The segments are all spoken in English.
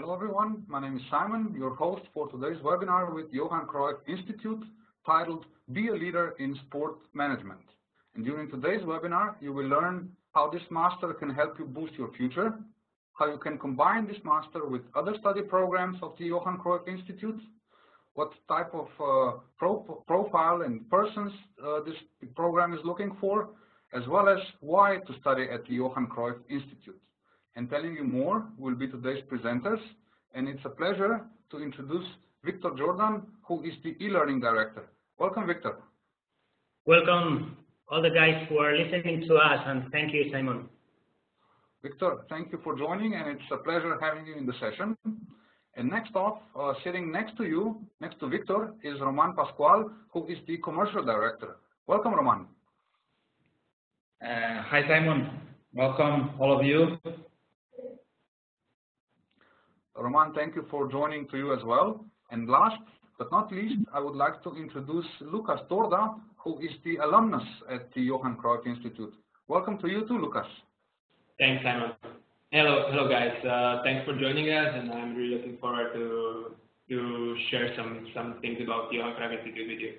Hello everyone, my name is Simon, your host for today's webinar with Johan Cruyff Institute titled Be a Leader in Sport Management. And during today's webinar, you will learn how this master can help you boost your future, how you can combine this master with other study programs of the Johan Cruyff Institute, what type of uh, pro profile and persons uh, this program is looking for, as well as why to study at the Johan Cruyff Institute and telling you more will be today's presenters. And it's a pleasure to introduce Victor Jordan, who is the e-learning director. Welcome, Victor. Welcome, all the guys who are listening to us, and thank you, Simon. Victor, thank you for joining, and it's a pleasure having you in the session. And next off, uh, sitting next to you, next to Victor, is Roman Pascual, who is the commercial director. Welcome, Roman. Uh, hi, Simon. Welcome, all of you. Roman, thank you for joining to you as well. And last but not least, I would like to introduce Lucas Torda, who is the alumnus at the Johan Cruyff Institute. Welcome to you too, Lucas. Thanks, Simon. Hello, hello guys. Uh, thanks for joining us, and I'm really looking forward to to share some some things about the Johan Cruyff Institute with you.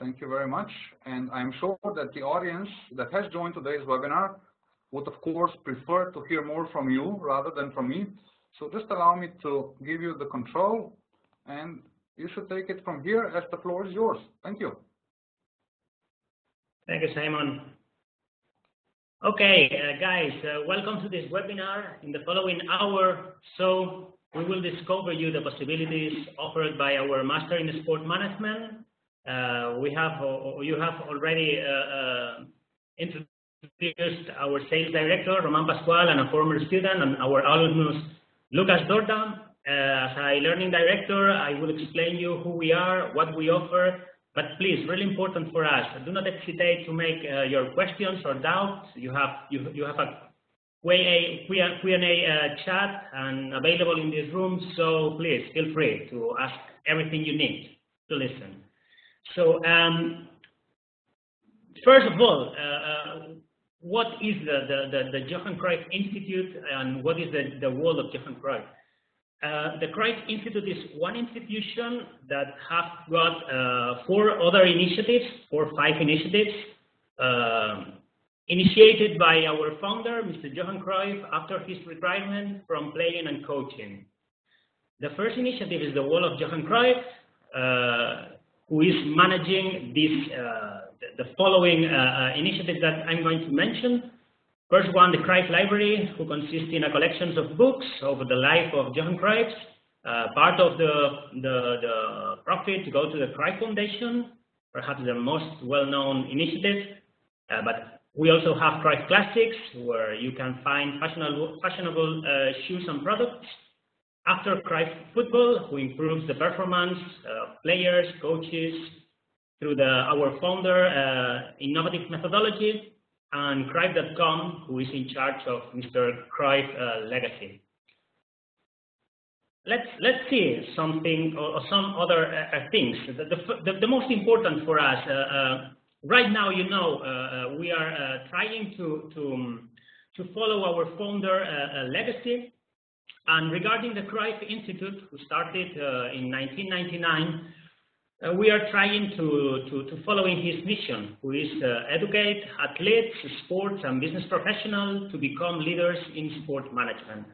Thank you very much. And I'm sure that the audience that has joined today's webinar would of course prefer to hear more from you rather than from me. So just allow me to give you the control and you should take it from here as the floor is yours. Thank you. Thank you, Simon. Okay, uh, guys, uh, welcome to this webinar. In the following hour, so we will discover you the possibilities offered by our Master in Sport Management. Uh, we have, you have already uh, uh, introduced our sales director, Roman Pascual, and a former student, and our alumnus, Lucas Dorda. As a learning director, I will explain you who we are, what we offer, but please, really important for us, do not hesitate to make uh, your questions or doubts. You have, you, you have a Q&A uh, chat and available in this room, so please feel free to ask everything you need to listen. So um, first of all, uh, uh what is the, the, the, the Johan Cruyff Institute and what is the, the world of Johan Cruyff? Uh, the Cruyff Institute is one institution that has got uh, four other initiatives, four or five initiatives, uh, initiated by our founder, Mr. Johan Cruyff, after his retirement from playing and coaching. The first initiative is the World of Johan Cruyff, uh, who is managing this uh, the following uh, uh, initiatives that I'm going to mention. First one, the Cruyff Library, who consists in a collection of books over the life of Johan Cruyff. Uh, part of the, the, the profit go to the Cruyff Foundation, perhaps the most well-known initiative. Uh, but we also have Cruyff Classics, where you can find fashionable, fashionable uh, shoes and products. After Cruyff Football, who improves the performance of players, coaches, through the, our founder, uh, Innovative methodologies, and Cruyff.com, who is in charge of Mr. Cruyff uh, legacy. Let's, let's see something or, some other uh, uh things. The, the, the, most important for us, uh, uh, right now, you know, we are trying to, to, um, to follow our founder legacy. And regarding the Cruyff Institute, who started in 1999, uh, we are trying to, to, to follow in his mission, who is uh, educate athletes, sports and business professionals to become leaders in sport management.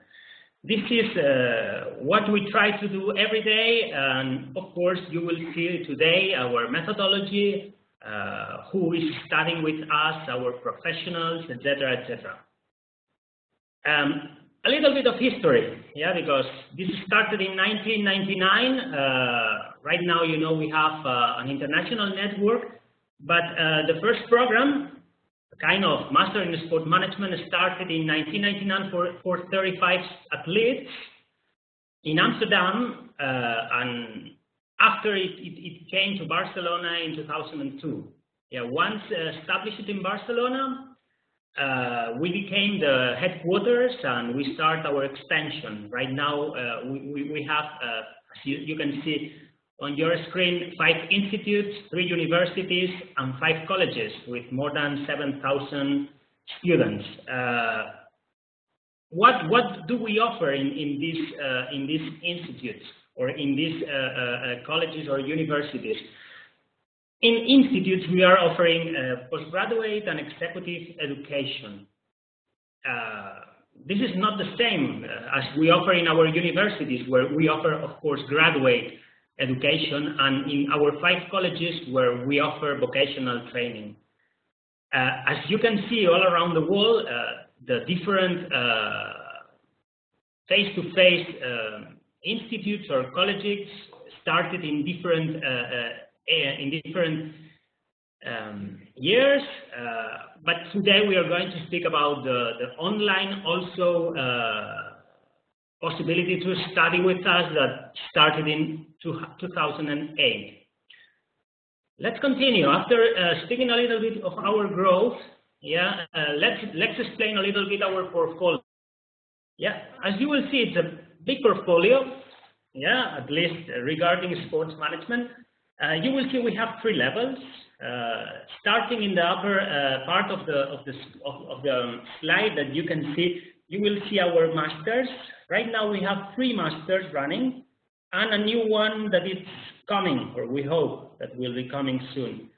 This is uh, what we try to do every day, and of course you will see today our methodology, uh, who is studying with us, our professionals, etc., etc. Um, a little bit of history, yeah, because this started in 1999. Right now, you know, we have uh, an international network, but uh, the first program, a kind of Master in Sport Management, started in 1999 for, for 35 athletes in Amsterdam, uh, and after it, it, it, came to Barcelona in 2002. Yeah, once uh, established in Barcelona, uh, we became the headquarters and we start our expansion. Right now, uh, we, we, have, uh, as you, you, can see on your screen, five institutes, three universities, and five colleges with more than 7,000 students. Uh, what what do we offer in in these uh, in these institutes or in these uh, uh, colleges or universities? In institutes, we are offering postgraduate and executive education. this is not the same as we offer in our universities, where we offer, of course, graduate education, and in our five colleges where we offer vocational training. Uh, as you can see all around the world, uh, the different uh, face-to-face -face, uh, institutes or colleges started in different uh, in different um, years, but today we are going to speak about the, the online also possibility to study with us that started in 2008. Let's continue. After uh, speaking a little bit of our growth, yeah, uh, let's let's explain a little bit our portfolio. Yeah, as you will see, it's a big portfolio. Yeah, at least regarding sports management. Uh, you will see we have three levels. Uh, starting in the upper uh, part of the of the of, of the slide that you can see, you will see our masters. Right now we have three masters running, and a new one that is coming, or we hope that will be coming soon.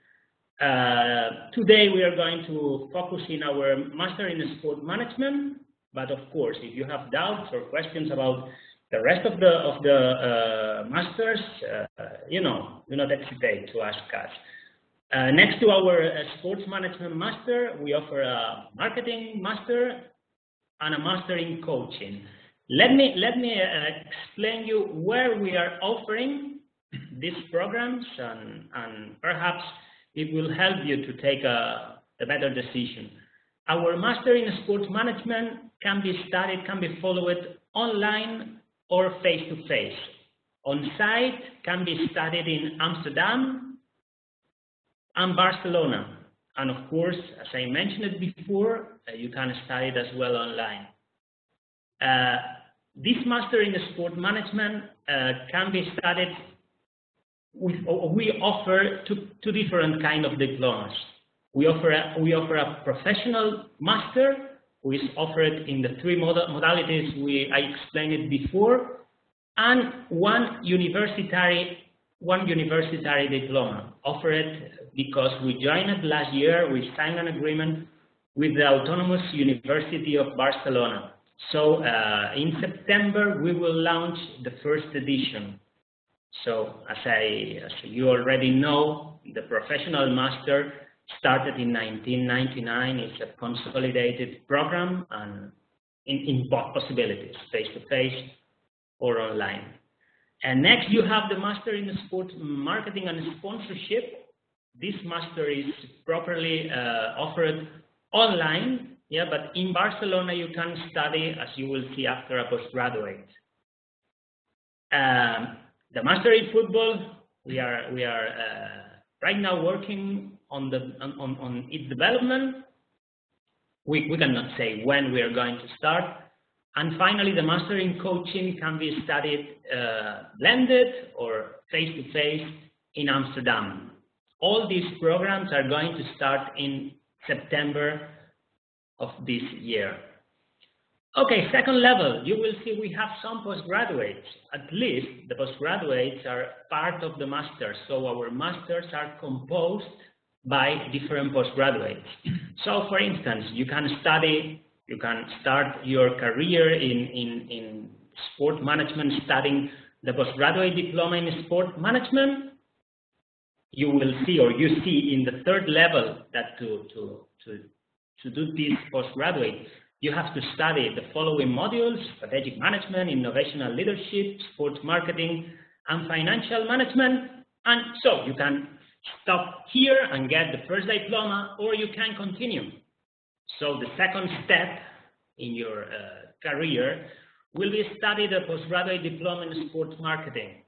Uh, today we are going to focus in our Master in Sport Management, but of course, if you have doubts or questions about the rest of the of the uh, masters, uh, you know, do not hesitate to ask us. Uh, next to our uh, sports management master, we offer a marketing master and a master in coaching. Let me let me uh, explain you where we are offering these programs and, and perhaps it will help you to take a, a better decision. Our Master in Sports Management can be studied, can be followed online or face-to-face. -face. On-site can be studied in Amsterdam and Barcelona. And of course, as I mentioned before, uh, you can study it as well online. Uh, this Master in Sport Management uh, can be studied we, we offer two, two different kind of diplomas. We offer, a, we offer a professional master, who is offered in the three modalities we, I explained it before, and one universitary, one universitary diploma offered because we joined last year, we signed an agreement with the Autonomous University of Barcelona. So uh, in September, we will launch the first edition so as, I, as you already know, the professional master started in 1999. It's a consolidated program and in, in both possibilities, face-to-face -face or online. And next you have the master in sports marketing and sponsorship. This master is properly uh, offered online, yeah, but in Barcelona you can study, as you will see after a postgraduate. Um, the master in football, we are we are uh, right now working on the on, on its development. We we cannot say when we are going to start. And finally, the master in coaching can be studied uh, blended or face to face in Amsterdam. All these programs are going to start in September of this year. Okay, second level, you will see we have some postgraduates. At least the postgraduates are part of the masters. So our masters are composed by different postgraduates. So for instance, you can study, you can start your career in, in, in sport management studying the postgraduate diploma in sport management. You will see or you see in the third level that to, to, to, to do this postgraduate, you have to study the following modules, strategic management, innovational leadership, sports marketing, and financial management. And so you can stop here and get the first diploma, or you can continue. So the second step in your uh, career will be study the postgraduate diploma in sports marketing.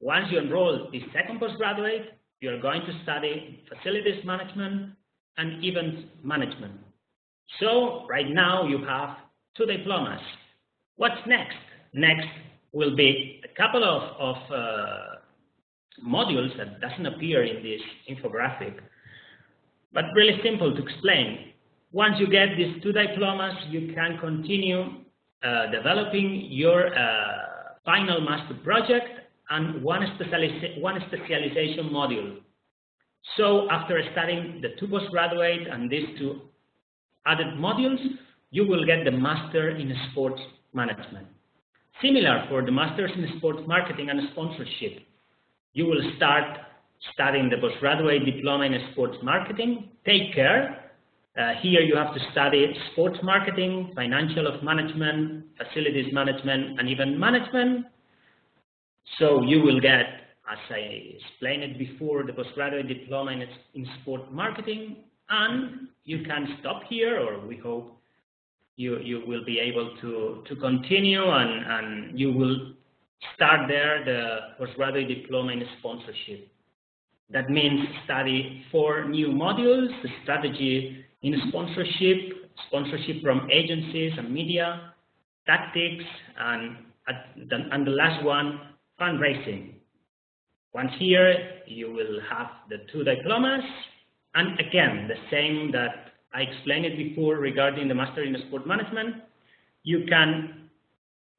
Once you enroll the second postgraduate, you're going to study facilities management and event management. So right now you have two diplomas. What's next? Next will be a couple of, of uh, modules that doesn't appear in this infographic, but really simple to explain. Once you get these two diplomas, you can continue uh, developing your uh, final master project and one, one specialization module. So after studying the two postgraduate and these two added modules, you will get the Master in Sports Management. Similar for the Masters in Sports Marketing and Sponsorship. You will start studying the postgraduate diploma in sports marketing. Take care. Uh, here you have to study sports marketing, financial of management, facilities management, and event management. So you will get, as I explained it before, the postgraduate diploma in, in sport marketing, and you can stop here, or we hope you, you will be able to, to continue and, and you will start there the postgraduate diploma in sponsorship. That means study four new modules, the strategy in sponsorship, sponsorship from agencies and media, tactics, and, and the last one, fundraising. Once here, you will have the two diplomas, and again, the same that I explained it before regarding the Master in Sport Management. You can,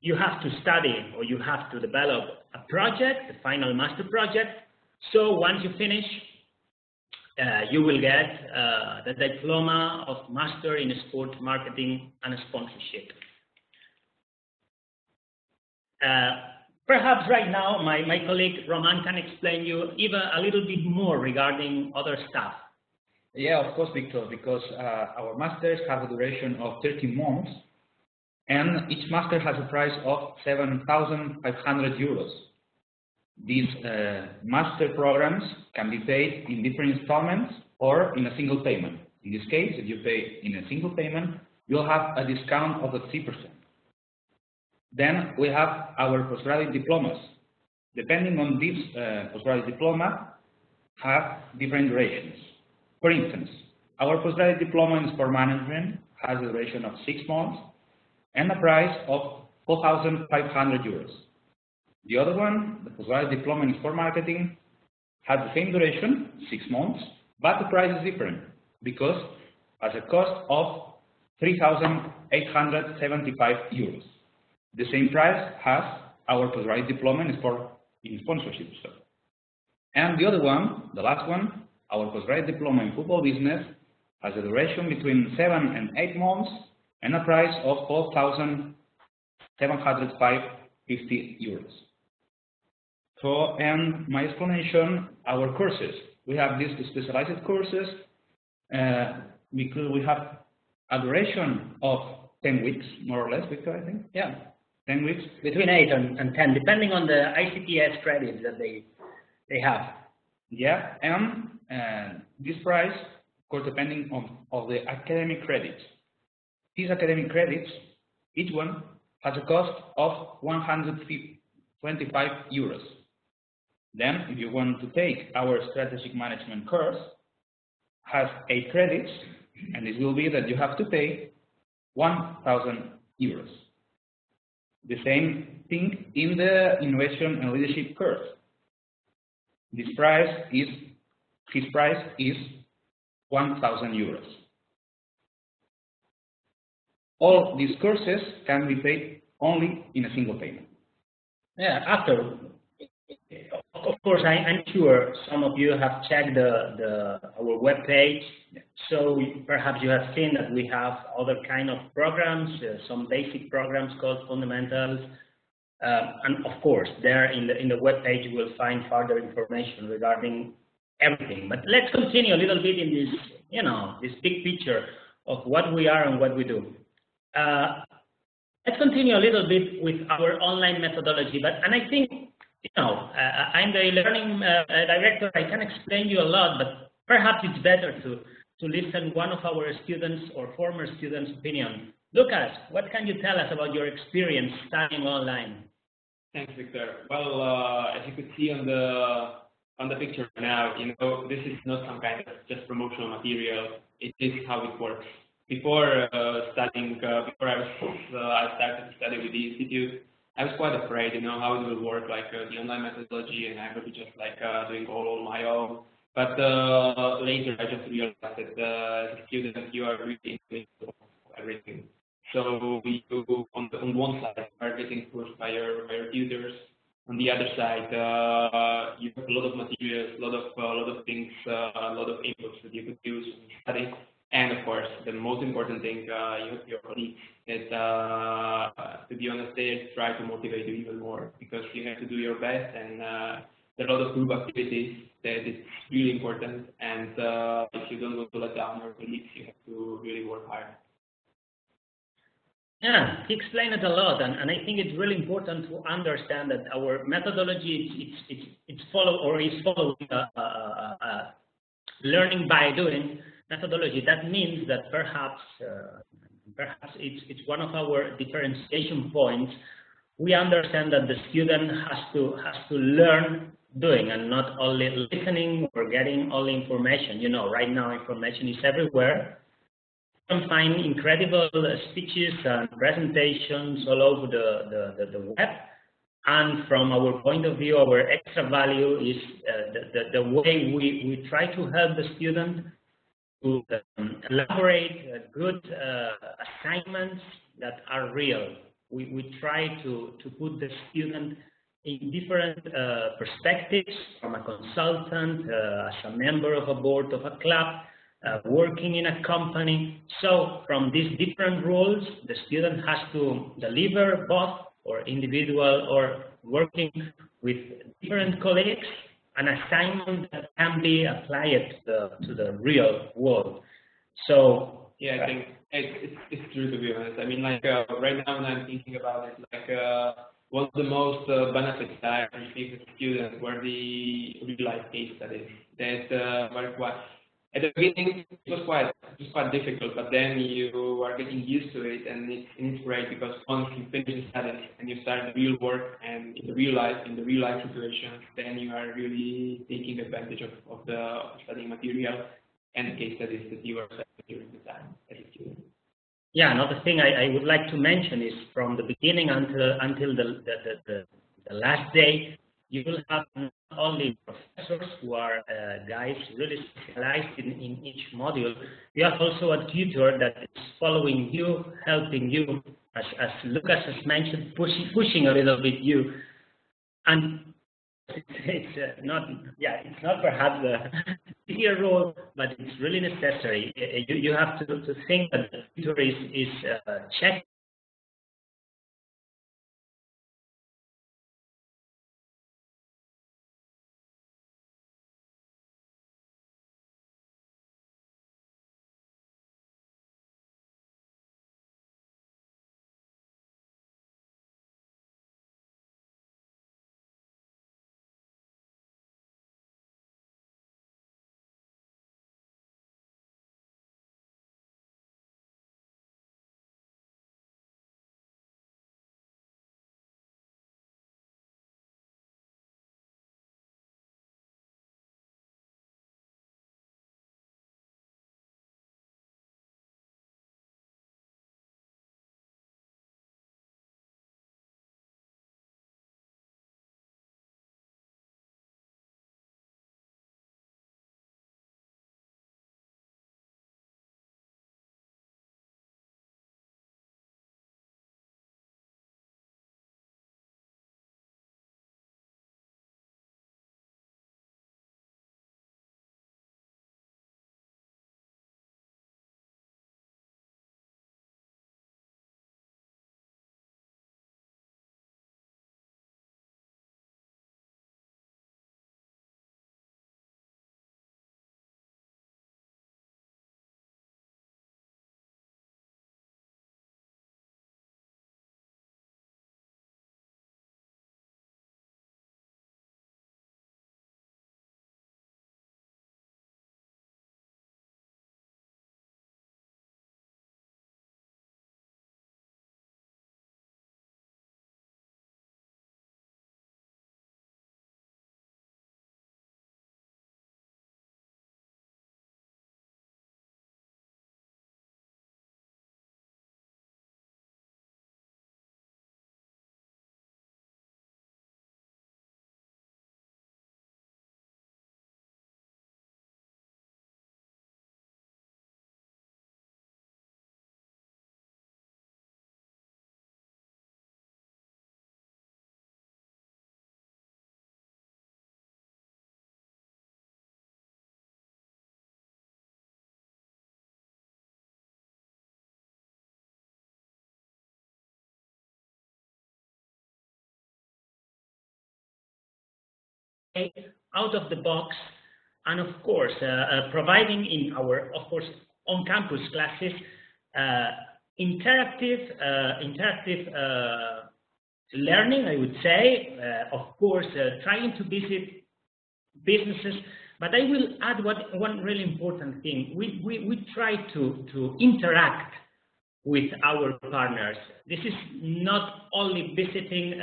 you have to study or you have to develop a project, the final master project. So once you finish, uh, you will get uh, the diploma of Master in Sport Marketing and Sponsorship. Uh, perhaps right now my, my colleague Roman can explain you even a little bit more regarding other stuff. Yeah, of course, Victor, because uh, our masters have a duration of 13 months, and each master has a price of 7,500 euros. These uh, master programs can be paid in different installments or in a single payment. In this case, if you pay in a single payment, you'll have a discount of 3%. Then we have our postgraduate diplomas. Depending on this uh, postgraduate diploma, have different durations. For instance, our postgraduate diploma in sport management has a duration of six months and a price of 4,500 euros. The other one, the postgraduate diploma in sport marketing, has the same duration, six months, but the price is different because has a cost of 3,875 euros. The same price has our postgraduate diploma in sport in sponsorship. And the other one, the last one, our postgraduate diploma in football business has a duration between 7 and 8 months and a price of 4,750 euros. So, and my explanation, our courses. We have these specialized courses uh, because we have a duration of 10 weeks, more or less, Victor, I think. Yeah, 10 weeks. Between 8 and, and 10, depending on the ECTS credits that they, they have. Yeah, and uh, this price, of course, depending on of the academic credits. These academic credits, each one has a cost of 125 euros. Then, if you want to take our strategic management course, has eight credits, and it will be that you have to pay 1,000 euros. The same thing in the innovation and leadership course. This price is, his price is 1,000 euros. All these courses can be paid only in a single payment. Yeah, after, of course, I, am sure some of you have checked the, the our web page. So perhaps you have seen that we have other kind of programs, uh, some basic programs called fundamentals, uh, and of course, there in the in the web page you will find further information regarding everything. But let's continue a little bit in this, you know, this big picture of what we are and what we do. Uh, let's continue a little bit with our online methodology. But and I think, you know, uh, I'm the learning uh, director. I can explain you a lot, but perhaps it's better to to listen one of our students or former students' opinion. Lucas, what can you tell us about your experience studying online? Thanks, Victor. Well, uh, as you could see on the on the picture now, you know, this is not some kind of just promotional material. It is how it works. Before uh, studying, uh, before I was uh, I started to study with the institute, I was quite afraid, you know, how it will work, like uh, the online methodology, and I will be just like uh, doing all on my own. But uh, later, I just realized that uh, as a student, you are really into everything. So you, on, the, on one side, are getting pushed by your, by your tutors. On the other side, uh, you have a lot of materials, a lot of, a lot of things, uh, a lot of inputs that you could use in study. And of course, the most important thing, uh, your colleagues that, uh, to be honest, they try to motivate you even more because you have to do your best and uh, there are a lot of group activities that it's really important. And uh, if you don't want to let down your colleagues, you have to really work hard. Yeah, he explained it a lot, and, and I think it's really important to understand that our methodology it's it's it's, follow or is following a, a, a, learning by doing methodology. That means that perhaps uh, perhaps it's it's one of our differentiation points. We understand that the student has to has to learn doing and not only listening or getting all the information. You know, right now information is everywhere. You can find incredible speeches and presentations all over the, the, the, the web. And from our point of view, our extra value is uh, the, the, the, way we, we try to help the student to um, elaborate uh, good uh, assignments that are real. We, we try to, to put the student in different uh, perspectives from a consultant, uh, as a member of a board of a club, uh, working in a company. So from these different roles, the student has to deliver both or individual or working with different colleagues an assignment that can be applied to the, to the real world. So yeah, I think it's, it's, it's true to be honest. I mean, like uh, right now when I'm thinking about it, like uh, one of the most uh, benefits that I received as a student were the real life case studies that uh, were quite at the beginning it was quite it was quite difficult, but then you are getting used to it, and it's, it's great because once you finish the studies and you start the real work and in the real life in the real life situations, then you are really taking advantage of, of the studying material and the case studies that you are studying during the time as a student. Yeah, another thing I, I would like to mention is from the beginning until until the the, the, the last day, you will have only professors who are uh, guys really specialized in, in each module, you have also a tutor that is following you, helping you, as, as Lucas has mentioned, pushing, pushing a little bit you. And it's, it's uh, not, yeah, it's not perhaps a bigger role, but it's really necessary. You, you have to, to think that the tutor is, is uh, checking out of the box, and of course, uh, uh, providing in our, of course, on-campus classes, uh, interactive, uh, interactive uh, learning, I would say, uh, of course, trying to visit businesses, but I will add one, one really important thing. We, we, we try to, to interact with our partners. This is not only visiting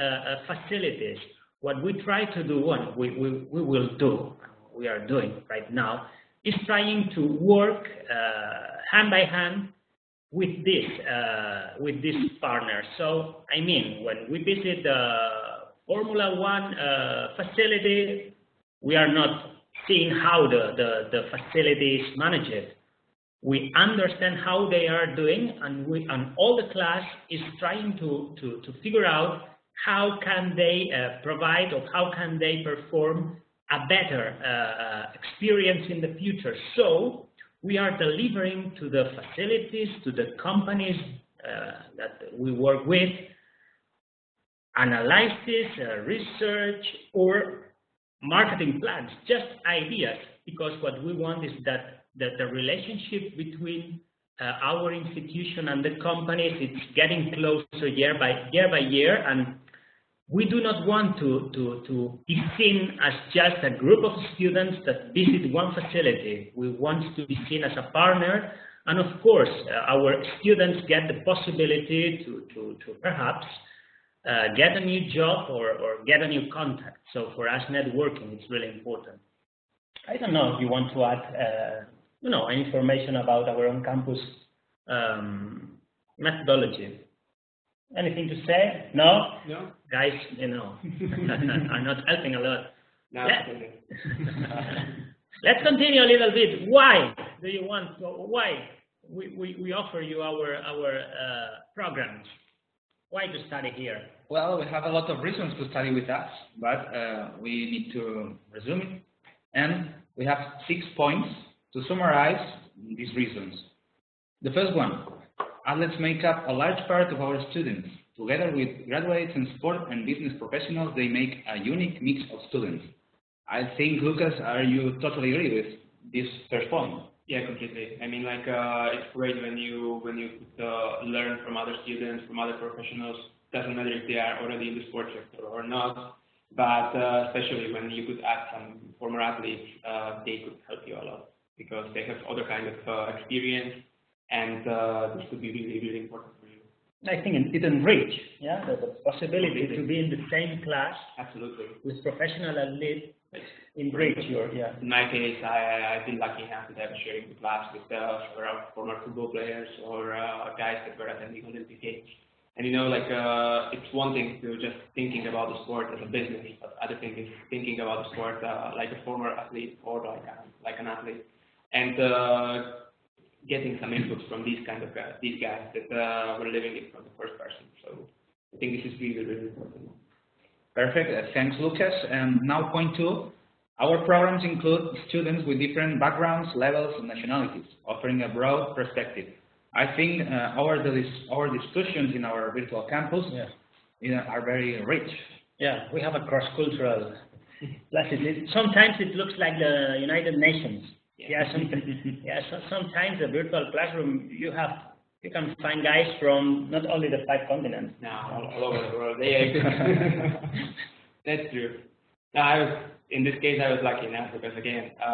facilities. What we try to do, one, we, we, we will do, we are doing right now, is trying to work uh, hand by hand with this uh, with this partner. So I mean, when we visit the Formula One uh, facility, we are not seeing how the, the, the facility is managed. We understand how they are doing, and we and all the class is trying to to to figure out how can they uh, provide or how can they perform a better uh, uh, experience in the future. So we are delivering to the facilities, to the companies uh, that we work with, analysis, uh, research, or marketing plans, just ideas, because what we want is that, that the relationship between uh, our institution and the companies, it's getting closer year by year by year, and we do not want to, to, to be seen as just a group of students that visit one facility. We want to be seen as a partner. And of course, uh, our students get the possibility to, to, to perhaps uh, get a new job or, or get a new contact. So for us, networking is really important. I don't know if you want to add, uh, you know, information about our on-campus um, methodology. Anything to say? No? No. Guys, you know, are not helping a lot. No, Let's continue a little bit. Why do you want, to, why we, we, we offer you our, our uh, programs? Why to study here? Well, we have a lot of reasons to study with us, but uh, we need to resume it. And we have six points to summarize these reasons. The first one, Athletes make up a large part of our students. Together with graduates and sport and business professionals, they make a unique mix of students. I think, Lucas, are you totally agree with this first point? Yeah, completely. I mean, like, uh, it's great when you when you uh, learn from other students, from other professionals. Doesn't matter if they are already in the sports sector or not, but uh, especially when you could ask some former athletes, uh, they could help you a lot because they have other kind of uh, experience and uh, this could be really, really important for you. I think it, it enrich, yeah, the, the possibility to be in the same class. Absolutely. With professional athletes enrich your, yeah. In my case, I, I've been lucky enough to have sharing the class with uh, former football players or uh, guys that were attending Olympic Games. And you know, like uh, it's one thing to just thinking about the sport as a business, but other thing is thinking about the sport uh, like a former athlete or like a, like an athlete. And uh, getting some inputs from these kind of guys, these guys that uh, were living it from the first person. So I think this is really, really important. Perfect. Uh, thanks, Lucas. And now point two. Our programs include students with different backgrounds, levels, and nationalities, offering a broad perspective. I think uh, our, our discussions in our virtual campus yeah. you know, are very rich. Yeah, we have a cross-cultural Sometimes it looks like the United Nations. Yeah, sometimes, yeah, so sometimes the virtual classroom, you have, you can find guys from not only the five continents. No, all, all over the world. That's true. No, I was, in this case, I was lucky enough because again, uh,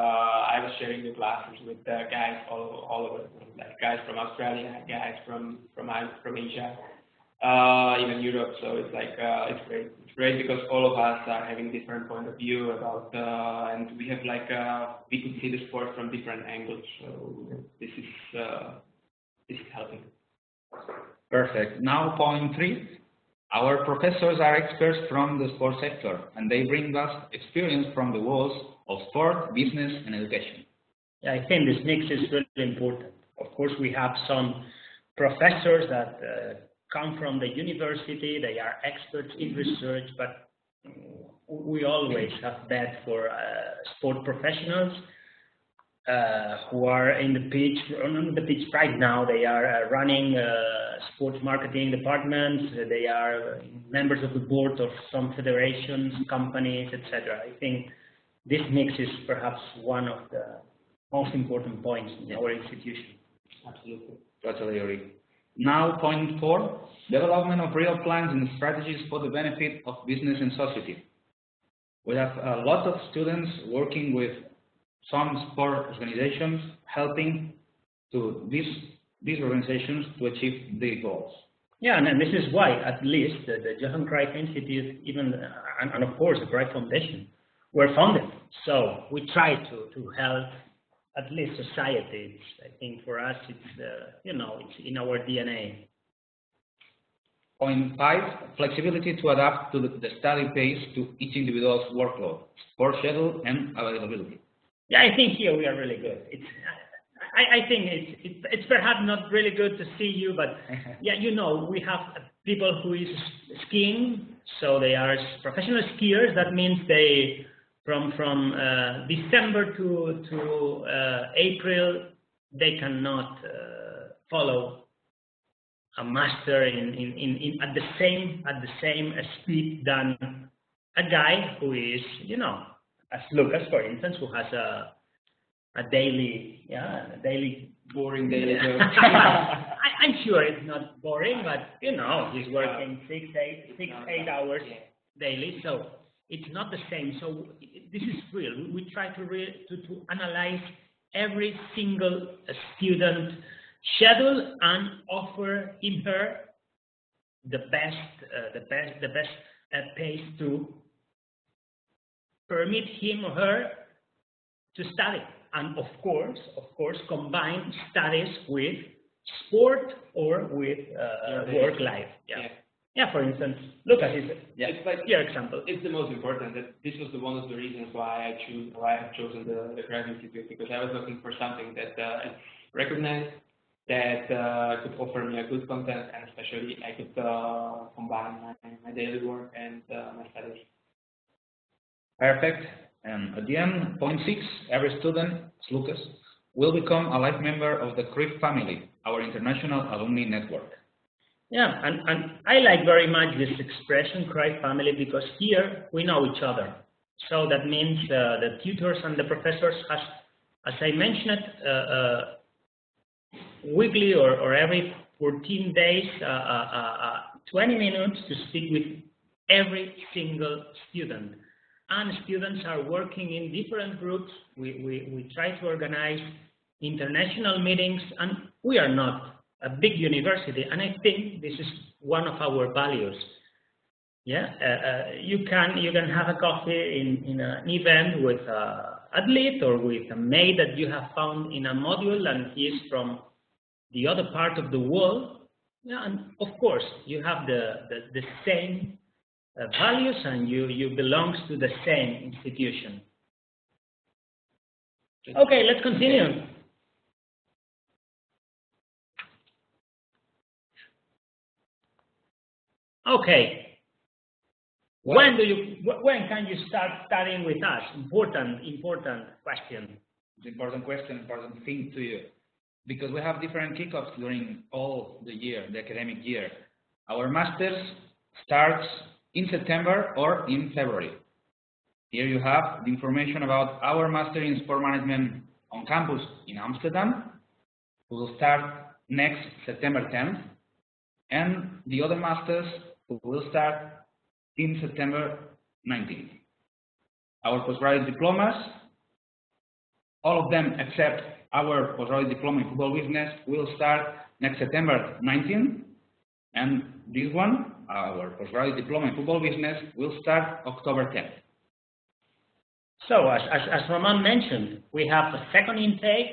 I was sharing the classes with uh, guys all, all over the world, like guys from Australia, guys from from from Asia, uh, even Europe. So it's like uh, it's great. It's great because all of us are having different point of view about, uh, and we have like uh, we could see the sport from different angles. So this is uh, this is helping. Perfect. Now point three. Our professors are experts from the sport sector, and they bring us experience from the worlds of sport, business, and education. Yeah, I think this mix is really important. Of course, we have some professors that uh, come from the university, they are experts in research, but we always have that for uh, sport professionals uh, who are in the pitch, on the pitch right now. They are uh, running uh, sports marketing departments. They are members of the board of some federations, companies, etc. I think this mix is perhaps one of the most important points in our institution. Absolutely. Totally agree. Now, point four, development of real plans and strategies for the benefit of business and society. We have a lot of students working with some sport organizations, helping to these, these organizations to achieve their goals. Yeah, and, this is why, at least, the, the Johan Cruyff Institute, even, and, and of course the Cruyff Foundation, were founded. So we try to, to help at least society. It's, I think for us, it's, uh, you know, it's in our DNA. Point five, flexibility to adapt to the, study pace to each individual's workload, sport schedule, and availability. Yeah, I think here we are really good. It's, I, I think it's, it's, it's perhaps not really good to see you, but yeah, you know, we have people who is skiing, so they are professional skiers. That means they, from from uh, December to to uh, April, they cannot uh, follow a master in, in, in, in at the same at the same speed than a guy who is, you know, as Lucas, for instance, who has a a daily, yeah, a daily Boring daily job. I, I'm sure it's not boring, but you know, he's working six, eight, six, eight hours daily, so it's not the same. So this is real. We, try to, re, to to analyze every single student schedule and offer him her the best, uh, the best, the best uh, pace to permit him or her to study. And of course, of course, combine studies with sport or with uh, Yeah, work life. Yeah. Yeah. Yeah. For instance, look at his Yeah. It's like your example. it's the most important. That this was the one of the reasons why I choose why I have chosen the, the Cruyff Institute because I was looking for something that uh, is recognized, that uh, could offer me a good content, and especially I could uh, combine my, my daily work and uh, my studies. Perfect. And at the end, point six, every student, as Lucas, will become a life member of the Cruyff family, our international alumni network. Yeah, and, and I like very much this expression, Cruyff family, because here we know each other. So that means uh, the tutors and the professors, as, as I mentioned, uh, uh, weekly or, or every 14 days, uh, uh, uh, 20 minutes to speak with every single student. And students are working in different groups. We, we, we try to organize international meetings, and we are not a big university, and I think this is one of our values. Yeah, uh, uh, you can you can have a coffee in, in an event with a athlete or with a mate that you have found in a module, and he is from the other part of the world. Yeah, and of course you have the the, the same uh, values, and you you belongs to the same institution. Okay, let's continue. Okay. When do you, when can you start studying with us? Important, important question. It's important question, important thing to you, because we have different kickoffs during all the year, the academic year. Our masters starts in September or in February. Here you have the information about our master in sport management on campus in Amsterdam, who will start next September 10th, and the other masters who will start in September 19th. Our postgraduate diplomas all of them except our postgraduate diploma in football business will start next September 19, and this one, our postgraduate diploma in football business, will start October 10th. So as, as, as Roman mentioned, we have a second intake,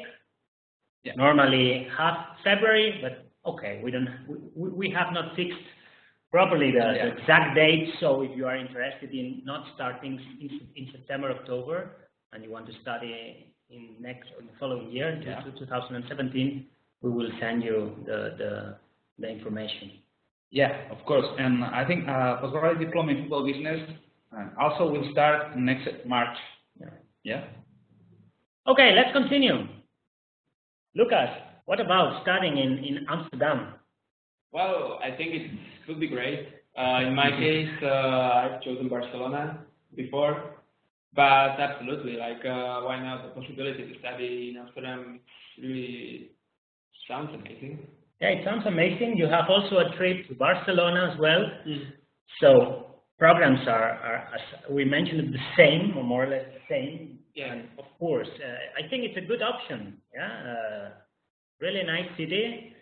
Yeah. normally half February, but okay, we don't, we, we have not fixed properly the, the exact date, so if you are interested in not starting in, in September, October, and you want to study in next or the following year, Yeah. 2017, we will send you the, the, the information. Yeah, of course, and I think uh, postgraduate diploma in football business uh, also will start next March. Yeah. Yeah. Okay, let's continue. Lucas, what about studying in, in Amsterdam? Well, I think it could be great. Uh, in my case, uh, I've chosen Barcelona before, but absolutely, like uh, why not the possibility to study in Amsterdam really sounds amazing. Yeah, it sounds amazing. You have also a trip to Barcelona as well. Mm. So programs are, are, as we mentioned, the same or more or less the same. Yeah. And of course, uh, I think it's a good option. Yeah, uh, really nice city.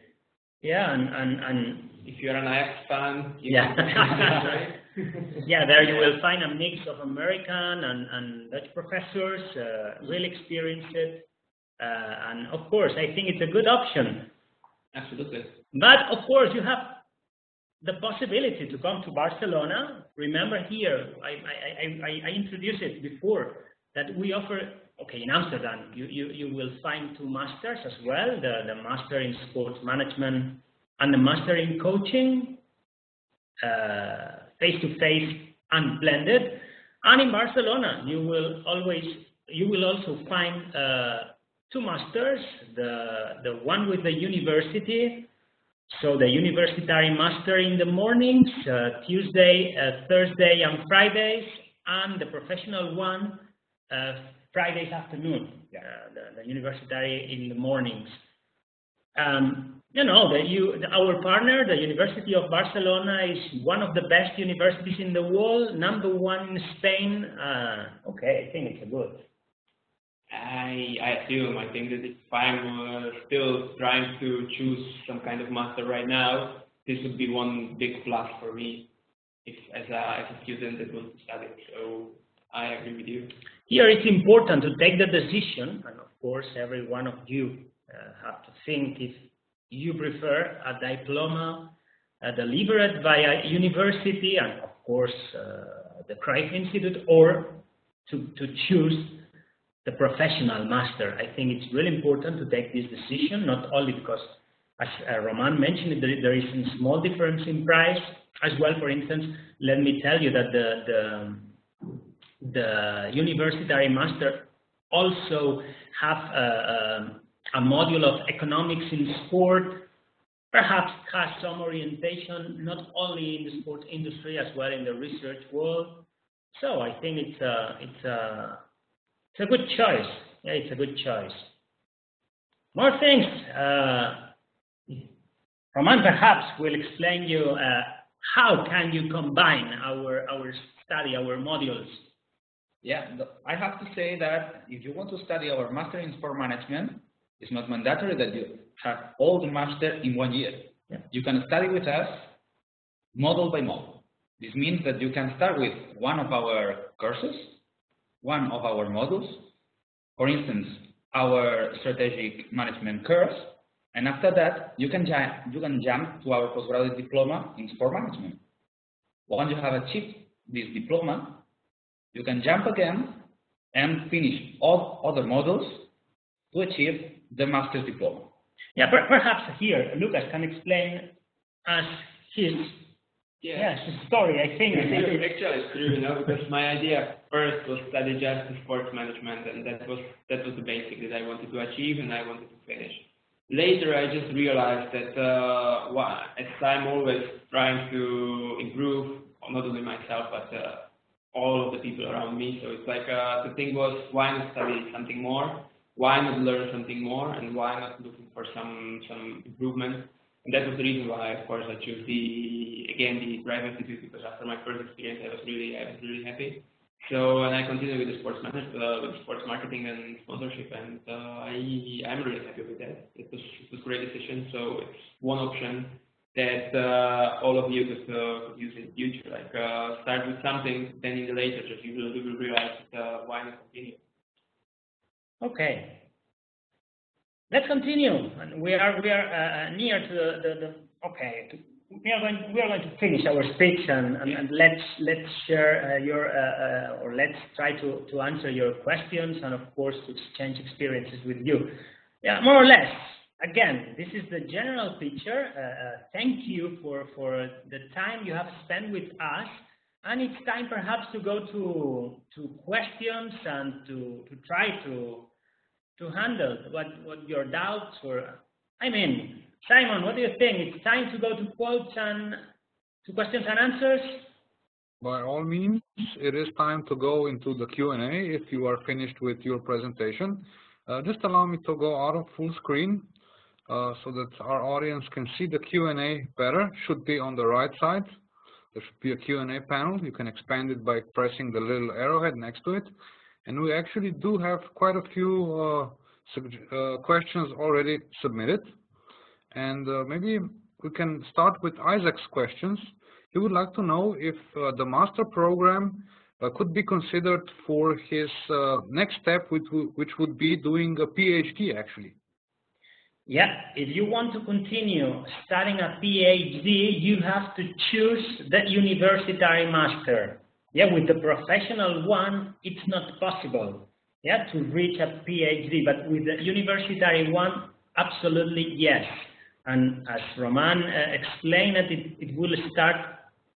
Yeah, and and, and If you're an Ajax fan, you Yeah. right? yeah, there you will find a mix of American and, and Dutch professors, uh, really experienced. Uh, and of course, I think it's a good option. Absolutely. But of course, you have the possibility to come to Barcelona. Remember here, I, I, I, I- I introduced it before, that we offer, okay, in Amsterdam, you, you, you will find two masters as well, the, the master in sports management and the master in coaching, uh, face-to-face and blended. And in Barcelona, you will always, you will also find uh, two masters, the, the one with the university, so the university master in the mornings, uh, Tuesday, uh, Thursday and Fridays, and the professional one, uh, Fridays afternoon, uh, the, the university in the mornings. Um, you know, the, you, the, our partner, the University of Barcelona, is one of the best universities in the world, number one in Spain. Uh, okay, I think it's a good. I, I assume, I think that if I'm uh, still trying to choose some kind of master right now, this would be one big plus for me if, as, a, as a student that wants to study. So I agree with you. Here it's important to take the decision, and of course every one of you uh, have to think if you prefer a diploma uh, delivered by a university and of course uh, the Cruyff Institute or to, to choose the professional master. I think it's really important to take this decision, not only because, as uh, Roman mentioned, there, there is a small difference in price as well. For instance, let me tell you that the, the, the university master also have a, a, a module of economics in sport, perhaps has some orientation not only in the sports industry as well in the research world. So I think it's a, it's a, it's a good choice. Yeah, it's a good choice. More things. Uh, Roman perhaps will explain you uh, how can you combine our, our study, our modules. Yeah, I have to say that if you want to study our master in sport management, it's not mandatory that you have all the master in one year. Yeah. You can study with us model by model. This means that you can start with one of our courses, one of our modules, for instance, our strategic management course, and after that, you can, you can jump to our postgraduate diploma in sport management. Once you have achieved this diploma, you can jump again and finish all other modules to achieve the master's diploma. Yeah, per perhaps here Lucas can explain us his yeah. his story. I think. I think Actually, it's- it's true, you know, because my idea first was study just sports management, and that was that was the basic that I wanted to achieve and I wanted to finish. Later, I just realized that uh, wha- as I'm always trying to improve, not only myself but uh, all of the people around me. So it's like uh, the thing was, why not study something more? Why not learn something more? And why not looking for some some improvement? And that was the reason why, of course, I chose the again the Cruyff Institute because after my first experience, I was really I was really happy. So and I continued with the sports management, uh, with sports marketing and sponsorship, and uh, I I'm really happy with that. It was it was a great decision. So it's one option that uh, all of you could, uh, use in the future. Like uh, start with something, then in the later, just you will, you will realize uh, why not continue. Okay. Let's continue. And we are we are uh, near to the, the, the okay. To, we are going we are going to finish our speech and, and, and let's let's share uh, your uh, uh, or let's try to, to answer your questions and of course to exchange experiences with you. Yeah, more or less. Again, this is the general picture. Uh, uh, thank you for for the time you have spent with us. And it's time perhaps to go to to questions and to to try to to handle what what your doubts were. I mean, Simon, what do you think? It's time to go to quotes and to questions and answers. by all means, it is time to go into the Q&A if you are finished with your presentation. Uh, just allow me to go out of full screen uh, so that our audience can see the Q&A better. Should be on the right side. There should be a Q&A panel. You can expand it by pressing the little arrowhead next to it. And we actually do have quite a few uh, uh, questions already submitted. And uh, maybe we can start with Isaac's questions. He would like to know if uh, the master program could be considered for his next step, which, which would be doing a PhD actually. Yeah, if you want to continue studying a PhD, you have to choose the university master. Yeah, with the professional one, it's not possible. Yeah, to reach a PhD, but with the university one, absolutely yes. And as Roman uh, explained it, it, will start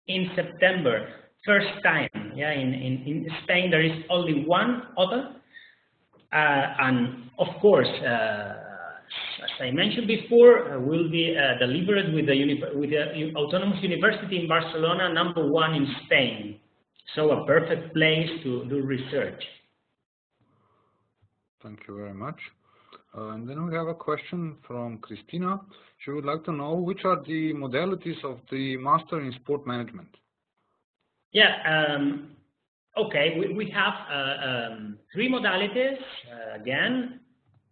in September, first time. Yeah, in, in, in Spain there is only one other. Uh, and of course, uh, I mentioned before, uh, will be uh, delivered with the, with the Autonomous University in Barcelona, number one in Spain. So a perfect place to do research. Thank you very much. Uh, and then we have a question from Christina. She would like to know which are the modalities of the Master in Sport Management. Yeah, um, okay, we, we have uh, um, three modalities. Uh, again,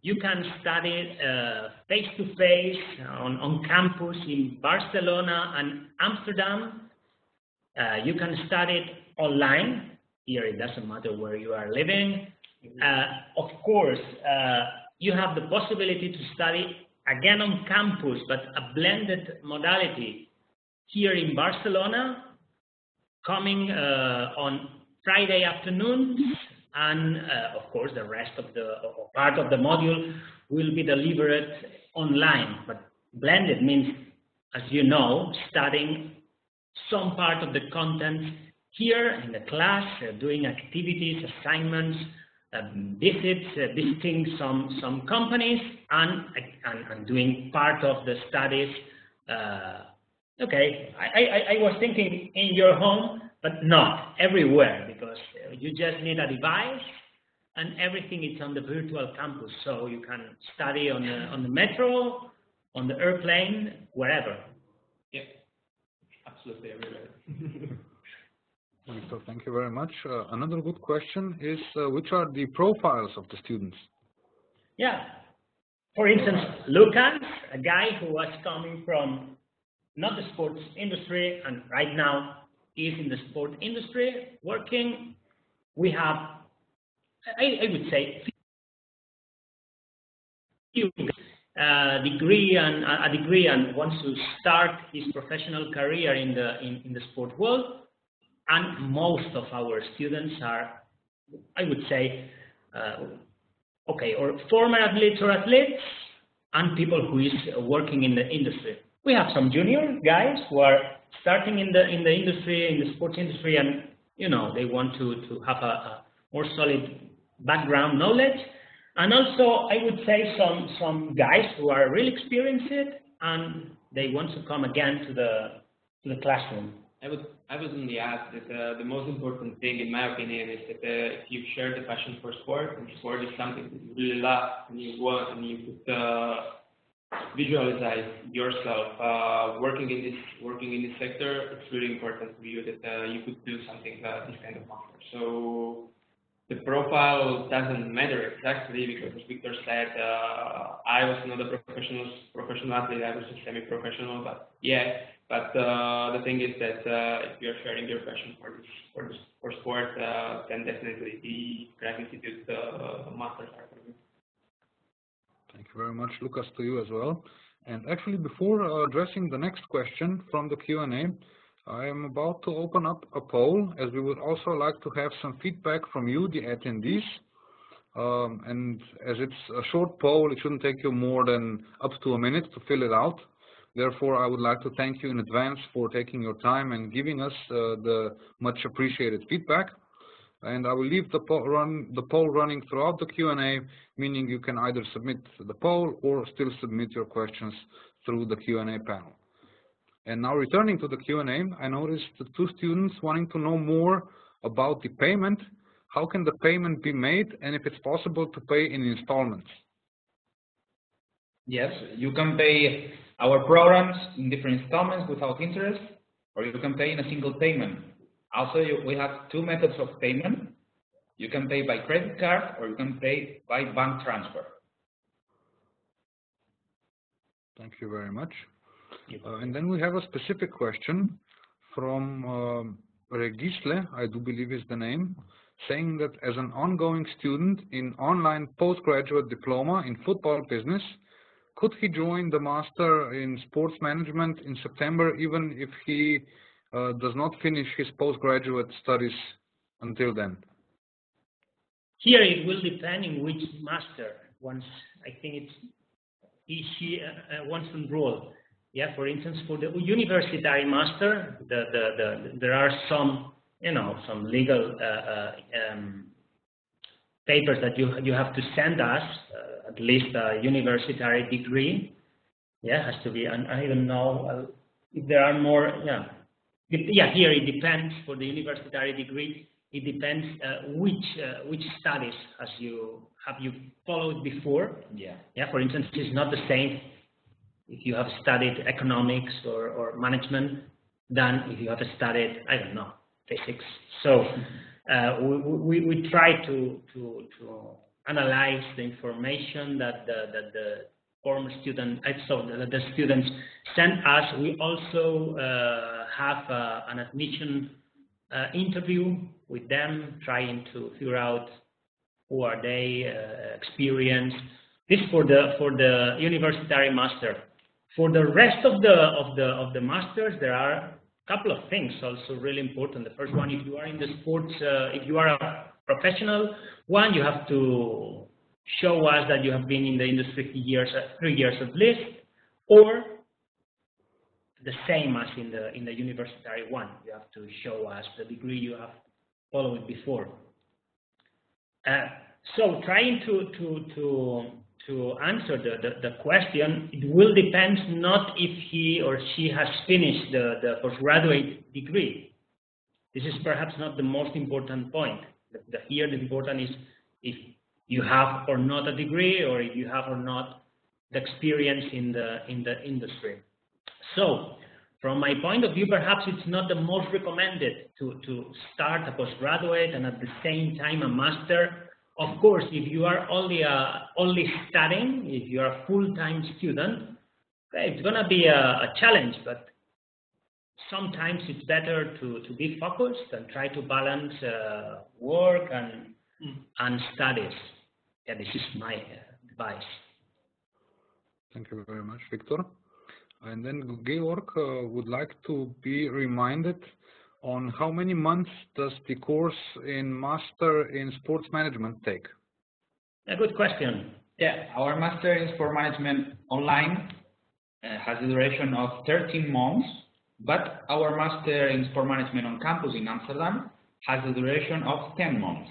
you can study face-to-face uh, -face on, on campus in Barcelona and Amsterdam. Uh, you can study it online. Here, it doesn't matter where you are living. Uh, of course, you have the possibility to study again on campus, but a blended modality here in Barcelona, coming uh, on Friday afternoons, and uh, of course the rest of the or part of the module will be delivered online. But blended means, as you know, studying some part of the content here in the class, uh, doing activities, assignments, um, visits, uh, visiting some, some companies and, and, and, doing part of the studies. Uh, okay, I, I, I, was thinking in your home, but not everywhere because you just need a device and everything is on the virtual campus. So you can study on the, on the metro, on the airplane, wherever. Yeah, absolutely everywhere. So thank you very much. Uh, another good question is uh, which are the profiles of the students? Yeah. For instance, Lucas, a guy who was coming from not the sports industry and right now is in the sport industry working. We have, I, I would say, uh, degree and a degree and wants to start his professional career in the in, in the sport world and most of our students are, I would say, uh, okay, or former athletes or athletes, and people who is working in the industry. We have some junior guys who are starting in the in the industry, in the sports industry, and you know they want to to have a, a more solid background knowledge. And also, I would say some some guys who are really experienced and they want to come again to the to the classroom. I would I would only add that uh, the most important thing, in my opinion, is that uh, if you share the passion for sport, and sport is something that you really love, and you want, and you could uh, visualize yourself uh, working in this working in this sector, it's really important for you that uh, you could do something uh, this kind of offer. So the profile doesn't matter exactly because, as Victor said, I was not a professional professional athlete. I was a semi-professional, but yeah but uh, the thing is that uh, if you're sharing your passion for this, for this, for sport, uh, then definitely the Cruyff Institute uh, masters are. Thank you very much, Lucas, to you as well. And actually, before uh, addressing the next question from the Q&A, I am about to open up a poll, as we would also like to have some feedback from you, the attendees. Um, and as it's a short poll, it shouldn't take you more than up to a minute to fill it out. Therefore, I would like to thank you in advance for taking your time and giving us uh, the much appreciated feedback. And I will leave the poll, run, the poll running throughout the Q&A, meaning you can either submit the poll or still submit your questions through the Q&A panel. And now returning to the Q&A, I noticed two students wanting to know more about the payment. How can the payment be made and if it's possible to pay in installments? Yes, you can pay our programs in different installments without interest, or you can pay in a single payment. Also, you, we have two methods of payment. You can pay by credit card or you can pay by bank transfer. Thank you very much. Uh, and then we have a specific question from um, Regisle, I do believe is the name, saying that as an ongoing student in online postgraduate diploma in football business, could he join the master in sports management in September even if he uh, does not finish his postgraduate studies until then? Here it will depend in which master once I think it's he, uh, uh, to enroll. Yeah, for instance, for the university master, the, the, the, there are some, you know, some legal uh, uh, um, papers that you you have to send us, uh, at least a university degree. Yeah, has to be, and I don't know uh, if there are more. Yeah, yeah. Here it depends for the university degree. It depends uh, which uh, which studies as you have you followed before. Yeah. Yeah. For instance, it's not the same if you have studied economics or, or management than if you have studied, I don't know, physics. So uh, we, we, we try to, to, to analyze the information that the, that the former student, uh, so the, the students send us. We also uh, have uh, an admission uh, interview with them, trying to figure out who are they, uh, experience. This for the for the university master. For the rest of the of the of the masters, there are a couple of things also really important. The first one, if you are in the sports, uh, if you are a professional one, you have to show us that you have been in the industry three years, uh, three years at least, or the same as in the in the university one. You have to show us the degree you have followed before. Uh, so trying to to to to answer the, the, the, question, it will depend not if he or she has finished the, the postgraduate degree. This is perhaps not the most important point. The, the, here the important is if you have or not a degree or if you have or not the experience in the, in the industry. So from my point of view, perhaps it's not the most recommended to, to start a postgraduate and at the same time a master of course, if you are only uh, only studying, if you are a full-time student, okay, it's going to be a, a, challenge, but sometimes it's better to, to be focused and try to balance uh, work and, mm. and studies. Yeah, this is my uh, advice. Thank you very much, Victor. And then Georg uh, would like to be reminded on how many months does the course in Master in Sports Management take? A good question. Yeah, our Master in Sport Management online uh, has a duration of 13 months, but our Master in Sport Management on campus in Amsterdam has a duration of 10 months.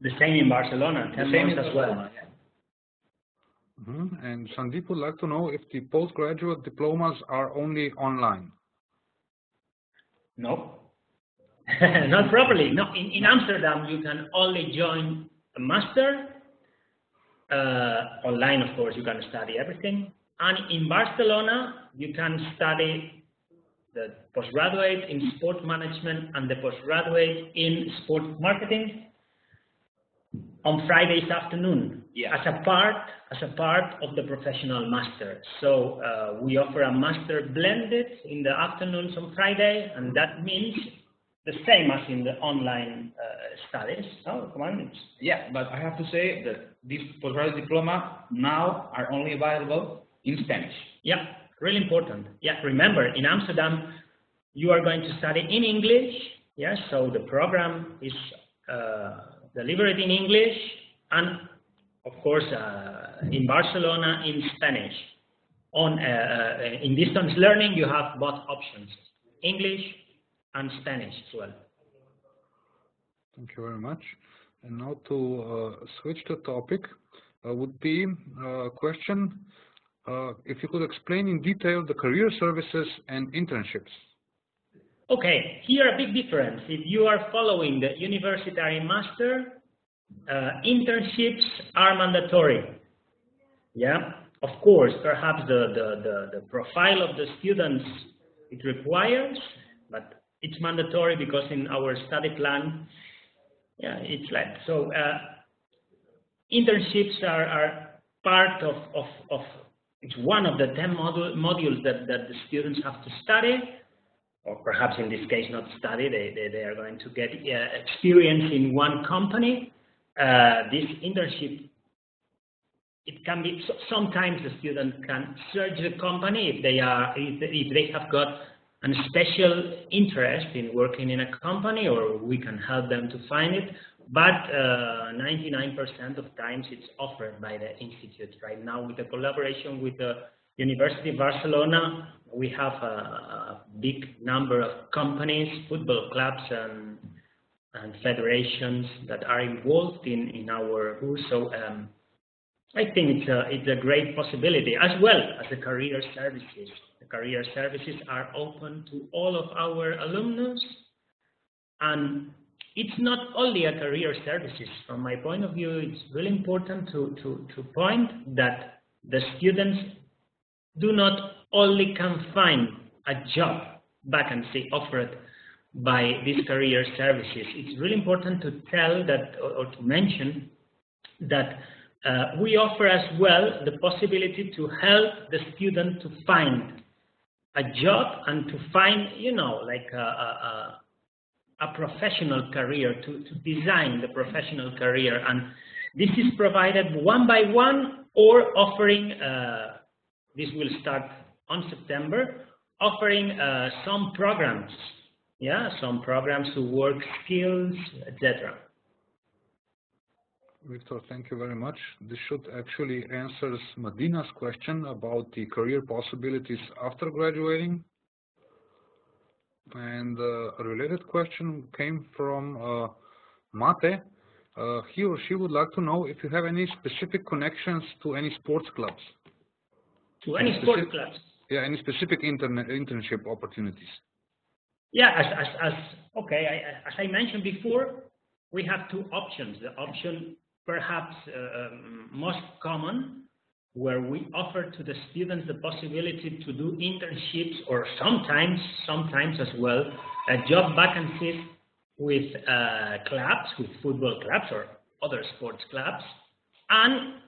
The same in Barcelona, 10 the months as well. Yeah. Mm -hmm. And Sandeep would like to know if the postgraduate diplomas are only online. No, not properly. No, in, in Amsterdam, you can only join a master. Uh, online, of course, you can study everything. And in Barcelona, you can study the postgraduate in sport management and the postgraduate in sport marketing on Fridays afternoon yeah. as a part as a part of the professional master. So uh, we offer a master blended in the afternoons on Friday, and that means the same as in the online uh, studies. No, come on. Yeah, but I have to say that these postgraduate diploma now are only available in Spanish. Yeah, really important. Yeah, remember in Amsterdam you are going to study in English. Yes, yeah, so the program is uh, delivered in English and of course uh, in Barcelona in Spanish. On uh, uh, in distance learning you have both options, English and Spanish as well. Thank you very much. And now to uh, switch the topic uh, would be a uh, question, if you could explain in detail the career services and internships. Okay, here a big difference. If you are following the university master, uh, internships are mandatory. Yeah, of course, perhaps the, the, the, the, profile of the students it requires, but it's mandatory because in our study plan, yeah, it's like so. Uh, internships are, are part of, of, of it's one of the 10 module, modules that, that the students have to study, or perhaps in this case not study, they, they, they are going to get uh, experience in one company. Uh, this internship, it can be, sometimes the student can search the company if they are, if, if they have got a special interest in working in a company or we can help them to find it but 99% uh, of times it's offered by the institute. Right now, with the collaboration with the University of Barcelona, we have a, a big number of companies, football clubs, and, and federations that are involved in, in our course. So um, I think it's a, it's a great possibility, as well as the career services. The career services are open to all of our alumnus, and it's not only a career services. From my point of view, it's really important to, to, to point that the students do not only can find a job vacancy offered by these career services. It's really important to tell that or, or to mention that uh, we offer as well the possibility to help the student to find a job and to find, you know, like a, a, a professional career, to, to design the professional career. And this is provided one by one or offering, uh, this will start on September, offering uh, some programs, yeah, some programs to work skills, etc. Victor, thank you very much. This should actually answers Medina's question about the career possibilities after graduating. And uh, a related question came from uh, Mate. Uh, he or she would like to know if you have any specific connections to any sports clubs. To any, any sports clubs? Yeah, any specific internet internship opportunities. Yeah, as, as, as okay, I, as I mentioned before, we have two options. The option perhaps uh, um, most common where we offer to the students the possibility to do internships or sometimes, sometimes as well, uh, job vacancies with uh, clubs, with football clubs or other sports clubs. And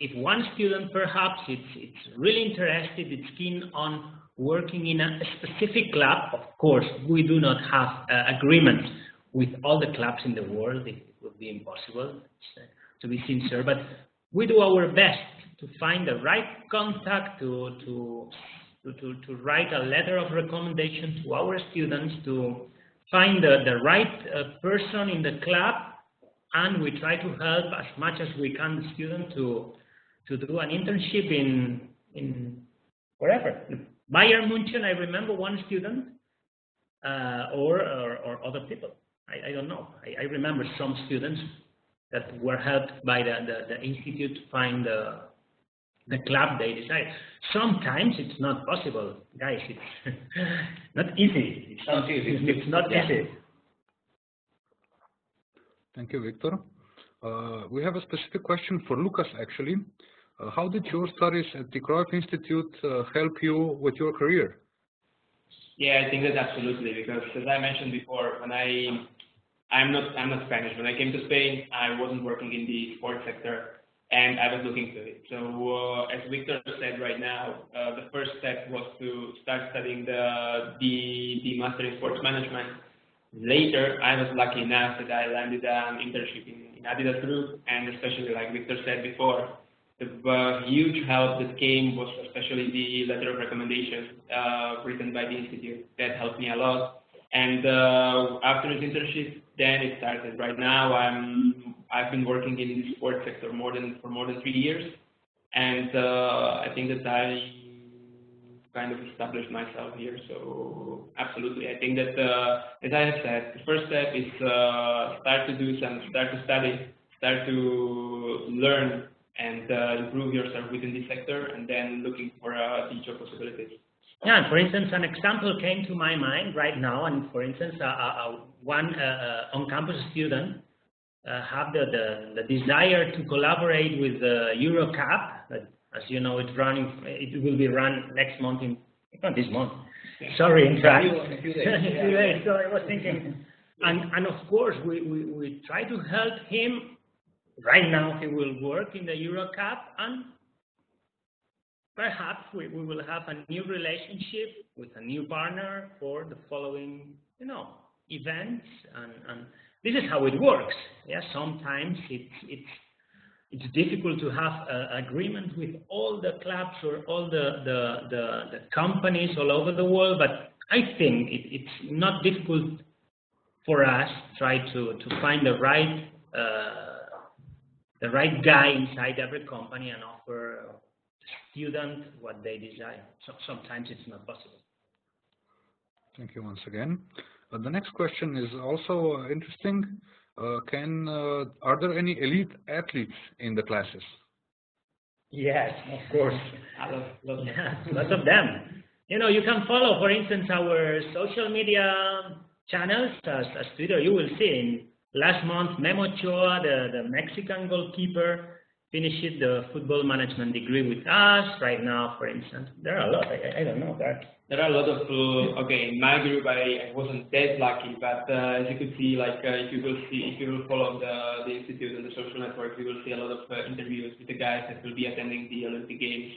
if one student perhaps it's, it's really interested, it's keen on working in a specific club, of course, we do not have uh, agreements with all the clubs in the world. It would be impossible, uh, to be sincere, but we do our best to find the right contact, to, to, to, to, write a letter of recommendation to our students, to find the, the right uh, person in the club, and we try to help as much as we can the student to, to do an internship in, in wherever. Bayern München, I remember one student, uh, or, or, or, other people. I, I don't know. I, I, remember some students that were helped by the, the, the institute to find the, the club they decide. Sometimes it's not possible, guys. It's not easy. It's not easy. It's not easy. Thank you, Victor. Uh, we have a specific question for Lucas, actually. Uh, how did your studies at the Cruyff Institute uh, help you with your career? Yeah, I think that absolutely, because as I mentioned before, when I, I'm not, I'm not Spanish. When I came to Spain, I wasn't working in the sports sector and I was looking to it. So uh, as Victor said right now, uh, the first step was to start studying the, the, the Master in Sports Management. Later, I was lucky enough that I landed an internship in, in Adidas Group, and especially like Victor said before, the huge help that came was especially the letter of recommendation uh, written by the institute. That helped me a lot. And uh, after this internship, then it started. Right now, I'm I've been working in the sports sector more than for more than three years, and uh, I think that I kind of established myself here. So absolutely, I think that uh, as I have said, the first step is uh, start to do some, start to study, start to learn, and uh, improve yourself within this sector, and then looking for uh, future possibilities. Yeah, for instance, an example came to my mind right now, and for instance, uh, uh, one uh, on-campus student uh, have the, the, the, desire to collaborate with the EuroCup. As you know, it's running. It will be run next month in not this month. Yeah. Sorry, in fact. A few, days. a. So I was thinking, and and of course we, we we try to help him. Right now, he will work in the EuroCup, and perhaps we, we will have a new relationship with a new partner for the following, you know, events and, and this is how it works. Yeah, sometimes it's it's it's difficult to have an agreement with all the clubs or all the, the, the, the companies all over the world, but I think it, it's not difficult for us try to, to find the right uh, the right guy inside every company and offer student what they desire. So sometimes it's not possible. Thank you once again. Uh, the next question is also uh, interesting. Uh, can are there any elite athletes in the classes? Yes, of course. yeah, lots of them. You know, you can follow, for instance, our social media channels as, as Twitter. You will see in last month, Memo Ochoa, the, the Mexican goalkeeper, finished the football management degree with us right now, for instance. There are a lot, I, I don't know that. There are a lot of, uh, okay, in my group I, I wasn't that lucky, but uh, as you could see, like uh, if you will see, if you will follow the, the institute and the social network, you will see a lot of uh, interviews with the guys that will be attending the Olympic Games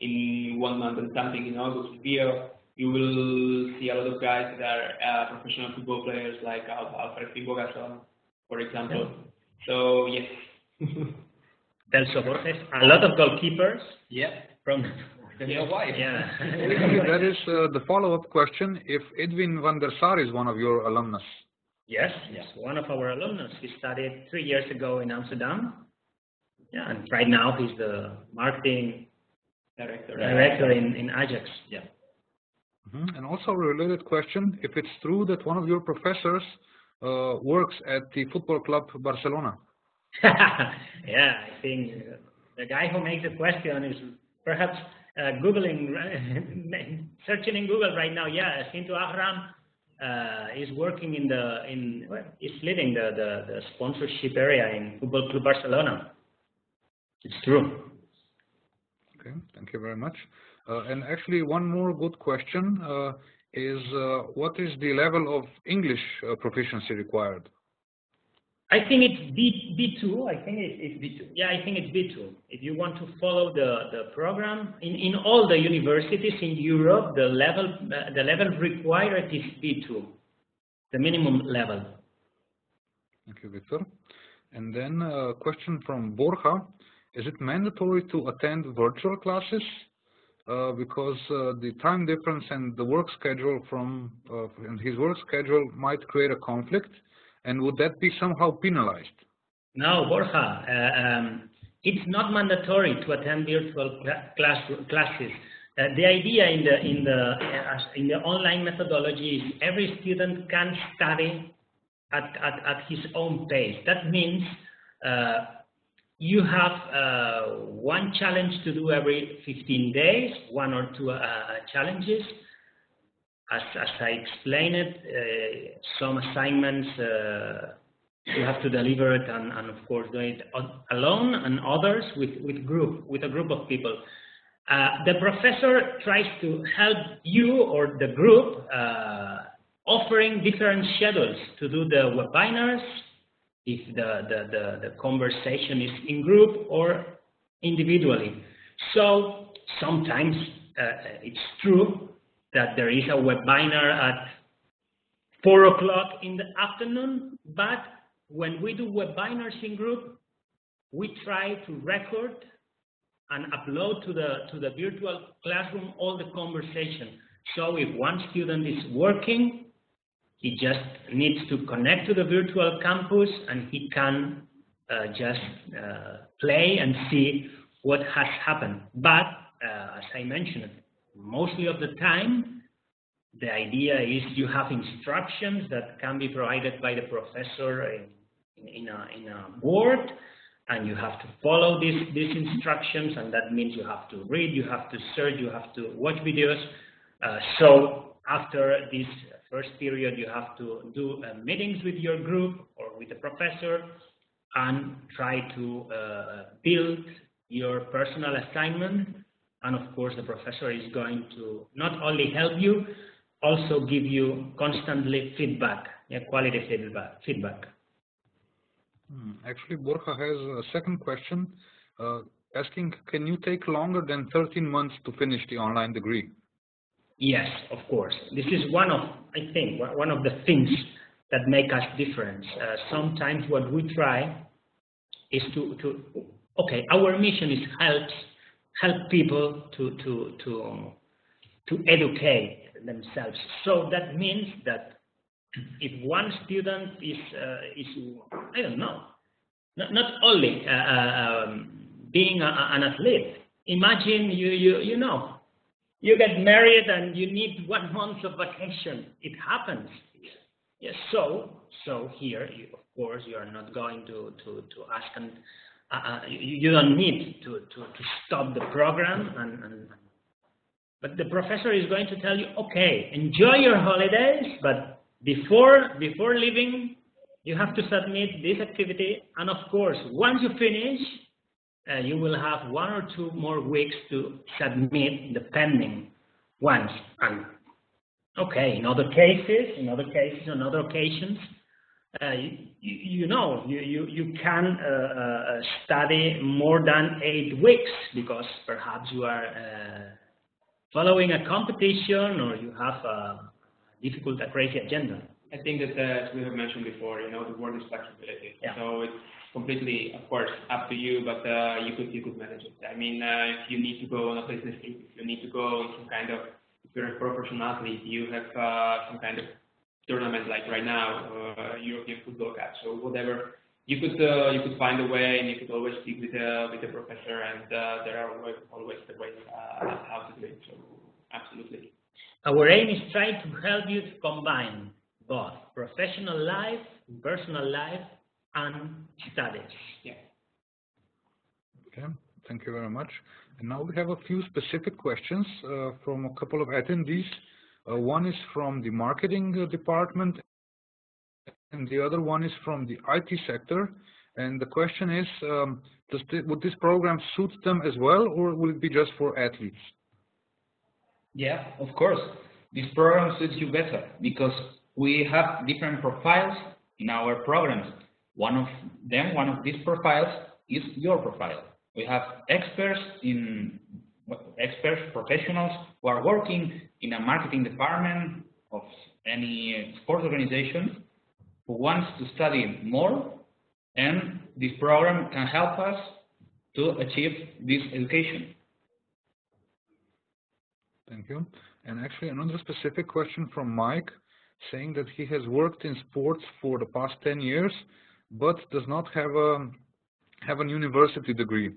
in one month and something in August Rio. You will see a lot of guys that are uh, professional football players like Alfred Finnbogason, for example. Yeah. So yes. Celso Borges, a lot of goalkeepers. Yeah. From yeah. wife. Yeah. that is uh, the follow-up question. If Edwin van der Sar is one of your alumnus. Yes, yes, one of our alumnus. He studied three years ago in Amsterdam. Yeah, and right now he's the marketing director, director in, in Ajax. Yeah. Mm -hmm. And also a related question, if it's true that one of your professors uh, works at the football club Barcelona. yeah, I think the guy who makes the question is perhaps uh, Googling, searching in Google right now. Yeah, Sintu Ahram uh, is working in the, in, well, is leading the, the, the sponsorship area in Football Club Barcelona. It's true. Okay, thank you very much. Uh, and actually, one more good question uh, is uh, what is the level of English uh, proficiency required? I think it's B, B2. I think it, it's B2. Yeah, I think it's B2. If you want to follow the, the program, in, in all the universities in Europe, the level, uh, the level required is B2, the minimum level. Thank you, Victor. And then a question from Borja. Is it mandatory to attend virtual classes? Uh, because uh, the time difference and the work schedule from uh, and his work schedule might create a conflict and would that be somehow penalized? No, Borja. Uh, um, it's not mandatory to attend virtual class, classes. Uh, the idea in the in the uh, in the online methodology is every student can study at at, at his own pace. That means uh, you have uh, one challenge to do every 15 days, one or two uh, challenges, as, as I explained it, uh, some assignments uh, you have to deliver it and, and, of course do it alone and others with, with group, with a group of people. Uh, the professor tries to help you or the group uh, offering different schedules to do the webinars if the, the, the, the conversation is in group or individually. So sometimes uh, it's true that there is a webinar at 4 o'clock in the afternoon, but when we do webinars in group, we try to record and upload to the, to the virtual classroom all the conversation. So if one student is working, he just needs to connect to the virtual campus and he can uh, just uh, play and see what has happened. But uh, as I mentioned, mostly of the time, the idea is you have instructions that can be provided by the professor in, in, a, in a board, and you have to follow these, these instructions, and that means you have to read, you have to search, you have to watch videos. Uh, so after this first period, you have to do uh, meetings with your group or with the professor and try to uh, build your personal assignment. And of course, the professor is going to not only help you, also give you constantly feedback, yeah, quality feedback. feedback. Hmm, actually, Borja has a second question uh, asking, can you take longer than 13 months to finish the online degree? Yes, of course. This is one of, I think, one of the things that make us different. Uh, sometimes what we try is to, to, okay, our mission is help, help people to, to, to, to educate themselves. So that means that if one student is, uh, is I don't know, not, not only uh, uh um, being a, an athlete, imagine you, you, you know, you get married and you need one month of vacation. It happens. Yes, so, so here, you, of course, you are not going to, to, to ask, and uh, uh you, you, don't need to, to, to stop the program and, and but the professor is going to tell you, okay, enjoy your holidays, but before, before leaving, you have to submit this activity. And of course, once you finish, uh, you will have one or two more weeks to submit the pending ones. And okay, in other cases, in other cases, on other occasions, uh, you, you, know, you, you, you can uh, uh, study more than eight weeks because perhaps you are uh, following a competition or you have a difficult, a crazy agenda? I think that, uh, as we have mentioned before, you know, the word is flexibility. Yeah. So it's completely, of course, up to you, but uh, you could you could manage it. I mean, uh, if you need to go on a business trip, if you need to go on some kind of, if you're a professional athlete, you have uh, some kind of tournament like right now, uh, European Football Cup. So whatever you could uh, you could find a way, and you could always speak with the with the professor, and uh, there are always, always the ways uh, how to do it. So absolutely. Our aim is trying to help you to combine both professional life, personal life, and studies. Yeah. Okay. Thank you very much. And now we have a few specific questions uh, from a couple of attendees. Uh, one is from the marketing uh, department and the other one is from the IT sector. And the question is, um, th would this program suit them as well, or will it be just for athletes? Yeah, of course. This program suits you better because we have different profiles in our programs. One of them, one of these profiles is your profile. We have experts in experts, professionals who are working in a marketing department of any sports organization who wants to study more, and this program can help us to achieve this education. Thank you. And actually another specific question from Mike saying that he has worked in sports for the past 10 years but does not have a have an university degree.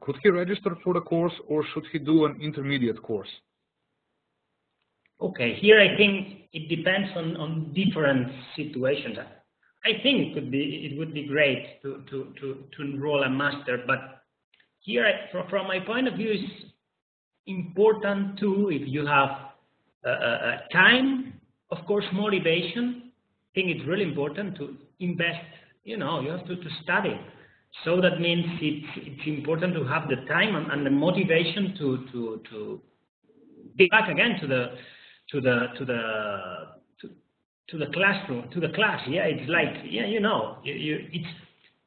Could he register for the course or should he do an intermediate course? Okay, here I think it depends on, on different situations. I think it could be it would be great to to to, to enroll a master, but here from, from my point of view is important too if you have uh, uh, time, of course, motivation. I think it's really important to invest. You know, you have to, to study. So that means it's it's important to have the time and, and the motivation to to to get back again to the to the to the to, the classroom to the class. Yeah it's like yeah you know you, you it's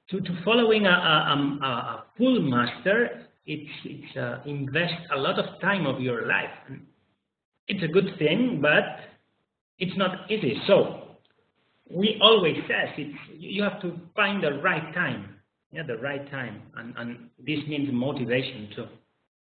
to, to following a, a, a, full master it's it's uh, invest a lot of time of your life. It's a good thing but it's not easy. So we always says it's you have to find the right time yeah the right time and and this means motivation too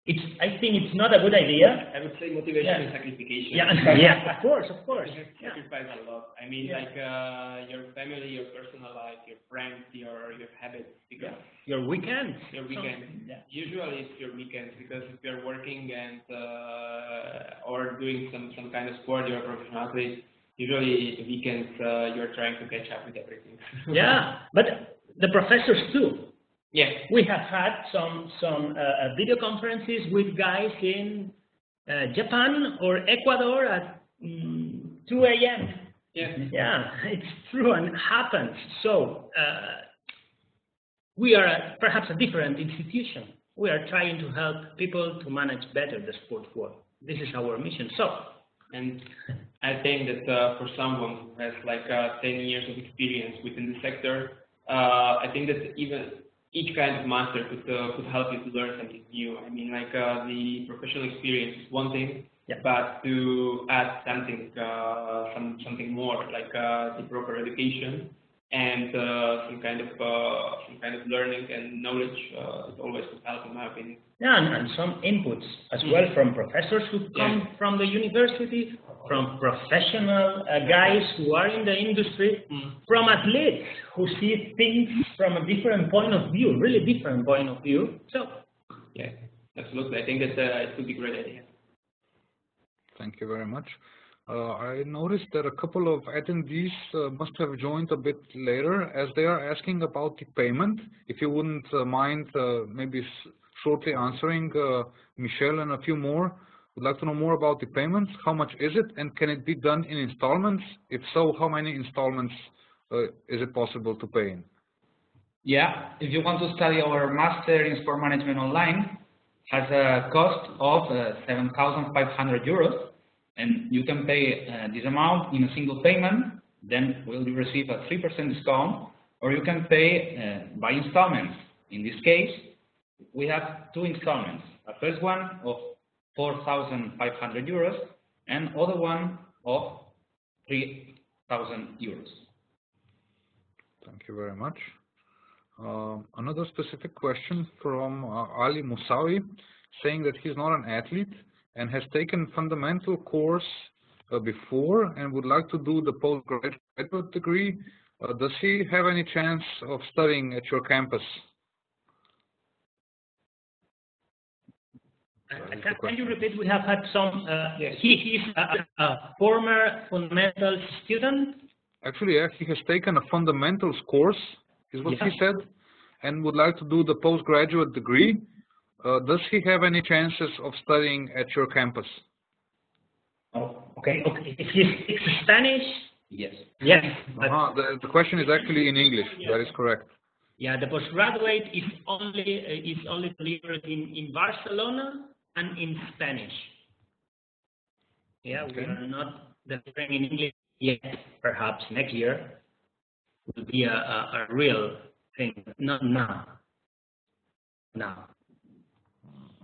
it's I think it's not a good idea. I would say motivation yeah. and sacrification. Yeah, yeah, of course, of course. You yeah. sacrifice a lot. I mean, yeah. like uh, your family, your personal life, your friends, your your habits. Because your weekends. Your weekends. Usually it's your weekends because if you're working and uh, or doing some some kind of sport, you're a professional athlete. Usually weekends uh, you're trying to catch up with everything. yeah, but the professors too Yeah. We have had some some uh, video conferences with guys in uh, Japan or Ecuador at mm, 2 a.m. Yeah. Yeah, it's true and happens. So uh, we are a, perhaps a different institution. We are trying to help people to manage better the sport world. This is our mission. So, and I think that uh, for someone who has like uh, 10 years of experience within the sector, uh, I think that even each kind of master could uh, could help you to learn something new. I mean, like uh, the professional experience is one thing, yeah. but to add something uh, some something more like the proper education and uh, some kind of uh, some kind of learning and knowledge uh, is always to help in my opinion. Yeah, and, and some inputs as mm. well from professors who come yeah. from the university, from professional uh, guys who are in the industry, mm. from athletes who see things from a different point of view, really different point of view. So, yeah, absolutely. I think that uh, it could be a great idea. Thank you very much. Uh, I noticed that a couple of attendees uh, must have joined a bit later as they are asking about the payment. If you wouldn't uh, mind maybe shortly answering Michelle and a few more. Would like to know more about the payments. How much is it and can it be done in installments? If so, how many installments is it possible to pay in? Yeah, if you want to study our Master in Sport Management online, has a cost of 7,500 euros and you can pay uh, this amount in a single payment, then will you receive a 3% discount, or you can pay uh, by installments. In this case, we have two installments. A first one of 4,500 euros and other one of 3,000 euros. Thank you very much. Uh, another specific question from uh, Ali Musawi saying that he's not an athlete and has taken fundamental course uh, before and would like to do the postgraduate degree, uh, does he have any chance of studying at your campus? Uh, can, can, you repeat? We have had some. Uh, yes. He is a, a, former fundamentals student. Actually, yeah, he has taken a fundamentals course, is what yeah. he said, and would like to do the postgraduate degree. Uh, does he have any chances of studying at your campus? Oh, okay. okay. If he speaks Spanish, yes. Yes. Uh -huh. the, the question is actually in English. Yes. That is correct. Yeah, the postgraduate is only uh, is only delivered in in Barcelona and in Spanish. Yeah, okay. we are not delivering in English yet. Perhaps next year will be a, a, a real thing. Not now. Now.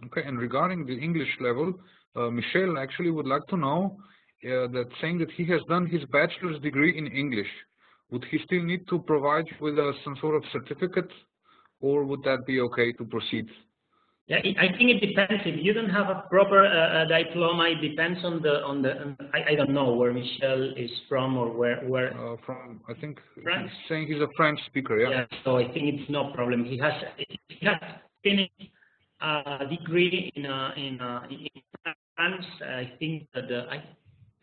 Okay, and regarding the English level, uh, Michel actually would like to know uh, that saying that he has done his bachelor's degree in English, would he still need to provide with uh, some sort of certificate, or would that be okay to proceed? Yeah, I think it depends. If you don't have a proper uh, diploma, it depends on the on the. I, I don't know where Michel is from or where where. Uh, from I think French. he's saying he's a French speaker. Yeah. Yeah. So I think it's no problem. He has he has finished a degree in uh, in, uh, in France. I think that the, I,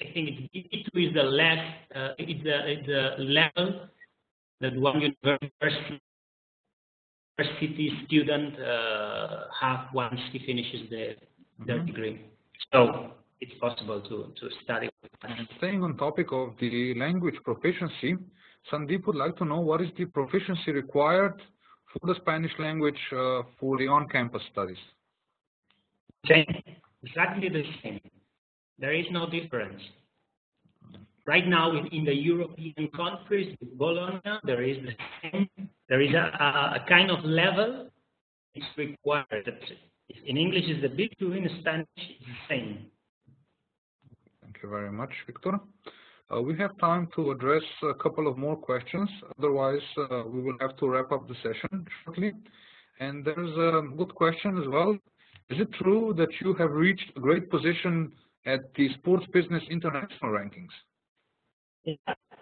I think it, it is the less uh, it's the it's the level that one university university student uh, have once he finishes the their mm -hmm. degree. So it's possible to to study. And staying on topic of the language proficiency, Sandeep would like to know what is the proficiency required for the Spanish language uh, for the on-campus studies? Same, exactly the same. There is no difference. Right now, in the European countries, with Bologna, there is the same. There is a, a, a kind of level it's required. In English, is the B2. In Spanish, it's the same. Thank you very much, Victor. Uh, we have time to address a couple of more questions. Otherwise, uh, we will have to wrap up the session shortly. And there's a good question as well. Is it true that you have reached a great position at the Sports Business International rankings? Yeah,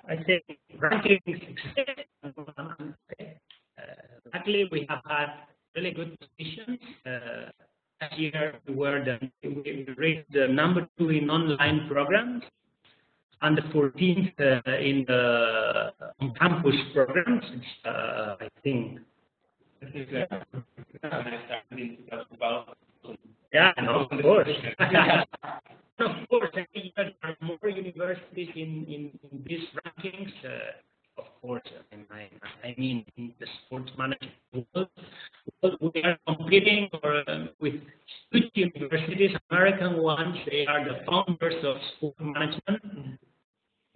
I think rankings uh, luckily, we have had really good positions. Uh, last year, we were the, we reached the number two in online programs and the 14th uh, in the on campus programs. Uh, I think This is uh, when I started in 2012. Yeah, no, of course. of course, I think there are more universities in, in, in these rankings. Uh, of course, I, I mean, in the sports management world, we are competing or, um, with huge universities, American ones. They are the founders of sport management.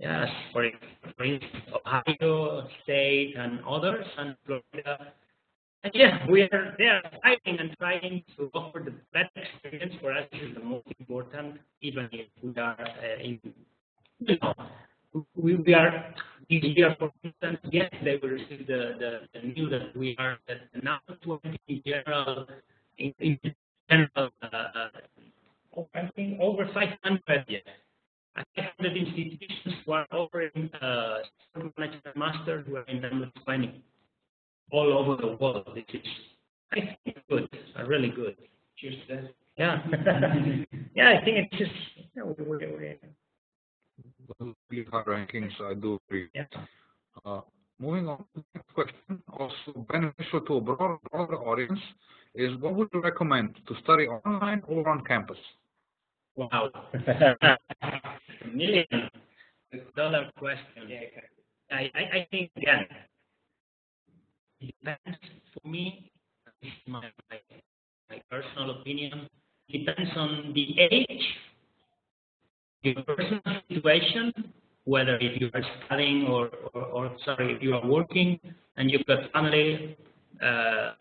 Yes, for, instance, Ohio State and others, and Florida. And yeah, we are they are fighting and trying to offer the best experience for us. Is the most important, even if we are uh, in, you know, we, are this year, for instance, yes, they will receive the, the, the news that we are the now 20 in general, in, in general, uh, uh, I think over 500, yes. 500 institutions who are offering uh, management masters who are in number 20 all over the world. This is, I think, good, uh, really good. Cheers to that. Yeah. yeah, I think it's just, you know, we, we, we, really hard rankings, I do agree. yeah. Uh, moving on to the next question, also beneficial to a broader, broader audience, is what would you recommend to study online or on campus? Wow. Million dollar question. I, I, I think, again, it depends for me, this is my, my, my personal opinion, depends on the age, your personal situation, whether if you are studying or, or, or sorry, if you are working and you've got family. Uh,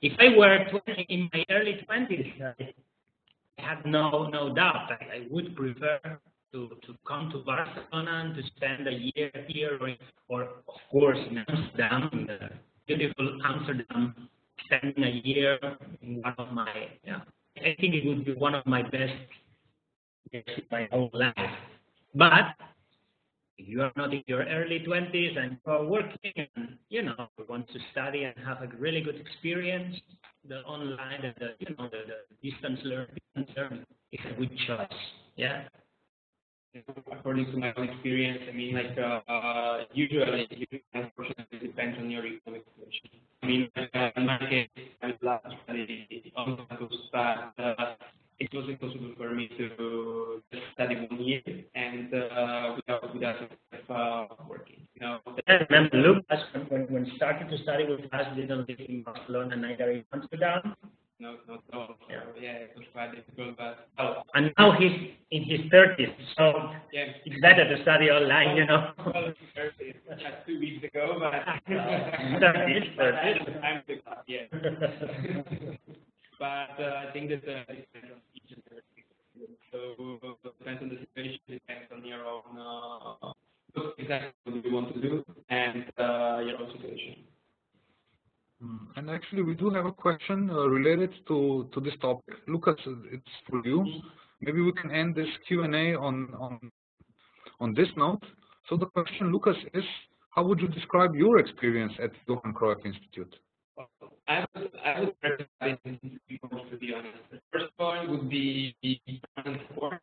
if I were 20, in my early 20s, I have no no doubt I, I would prefer to, to come to Barcelona and to spend a year here, or, of course in Amsterdam, in the beautiful Amsterdam, spending a year in one of my, yeah, I think it would be one of my best years in my whole life. But if you are not in your early 20s and you are working, you know, want to study and have a really good experience, the online, and the you know, the, the distance learning, is a good choice. Yeah. according to my own experience, I mean, like, uh, uh, usually, unfortunately, it depends on your economic situation. I mean, in my case, I would love to study on campus, but uh, it was impossible for me to study one year and uh, without without uh, working. You know, I remember Lucas when, when, when started to study with us, didn't live in Barcelona, neither in Amsterdam. no, not at all. So, yeah, it was quite difficult, but oh, And now he's in his 30s, so yeah. it's better to study online, you know. Well, it's Thursday, it's just two weeks ago, but Thirty, but I had the time to yeah. but uh, I think that uh, it depends on each and every. So it depends on the situation, depends on your own uh, exactly what you want to do and uh, your own situation. Mm, And actually, we do have a question uh, related to, to this topic. Lucas, it's for you. Maybe we can end this Q&A on, on, on this note. So the question, Lucas, is how would you describe your experience at Johan Cruyff Institute? I would, I would recommend people to be honest. The first one would be the permanent support.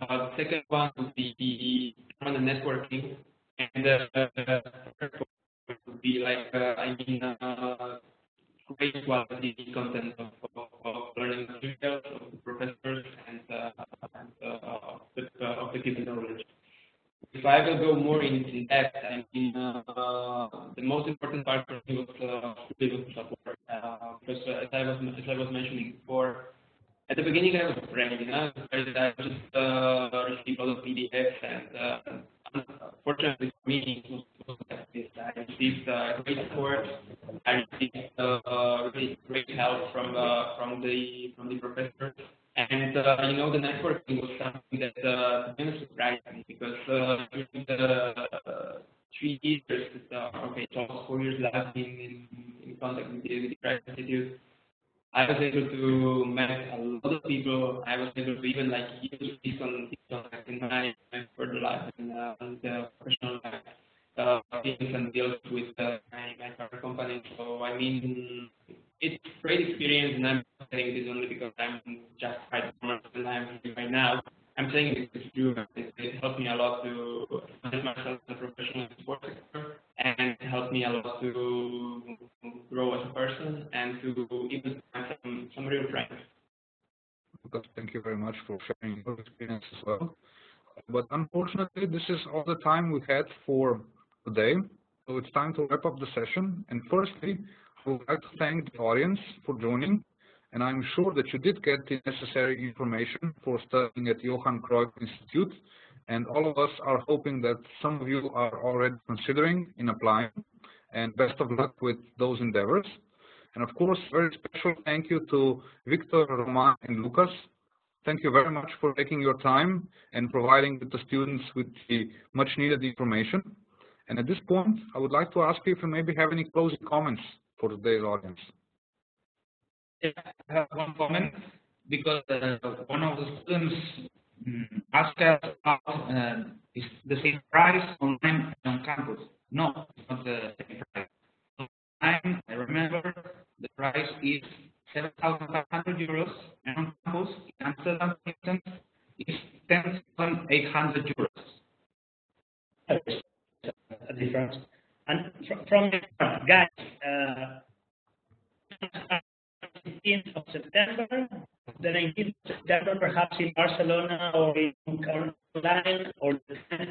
Uh, the second one would be the permanent networking. And uh, the third one would be like, uh, I mean, uh, great quality content of, of, of learning materials, of professors, and, uh, and uh, of, the, of the given knowledge. If I will go more in, in depth, I mean, uh, the most important part for me was uh, support. Uh, because uh, as I was as I was mentioning before, at the beginning I was afraid, you know, I just uh, received a lot of PDFs, and uh, fortunately for me, it was, like this. I received uh, great support. I received uh, really great help from uh, from the from the professors. And uh, you know, the networking was something that uh, to be surprised me because uh, during the uh, three years, uh, okay, four years left in, in, in contact with the, with the Institute, I was able to meet a lot of people. I was able to even like use contacts in my, further life and, uh, and professional life. Uh, and deals with uh, my, my current company. So I mean, it's great experience, and I'm saying this only because I'm just right and I'm right now. I'm saying it because. It, it helped me a lot to establish myself as a professional in sports and helped me a lot to grow as a person and to even find some, some real friends. Thank you very much for sharing your experience as well. But unfortunately, this is all the time we had for today. So it's time to wrap up the session. And firstly, I would like to thank the audience for joining. And I'm sure that you did get the necessary information for studying at Johan Cruyff Institute. And all of us are hoping that some of you are already considering in applying. And best of luck with those endeavors. And of course, very special thank you to Victor, Roman, and Lucas. Thank you very much for taking your time and providing the students with the much needed information. And at this point, I would like to ask you if you maybe have any closing comments for today's audience. Yeah, I have one comment because uh, one of the students asked us about uh, is the same price online and on campus. No, it's not the same price. Online, I remember the price is 7,500 euros, and on campus in Amsterdam, for instance, is 10,800 euros. A difference. And from the guys, uh, 15th of September, 19th perhaps in Barcelona or in Caroline or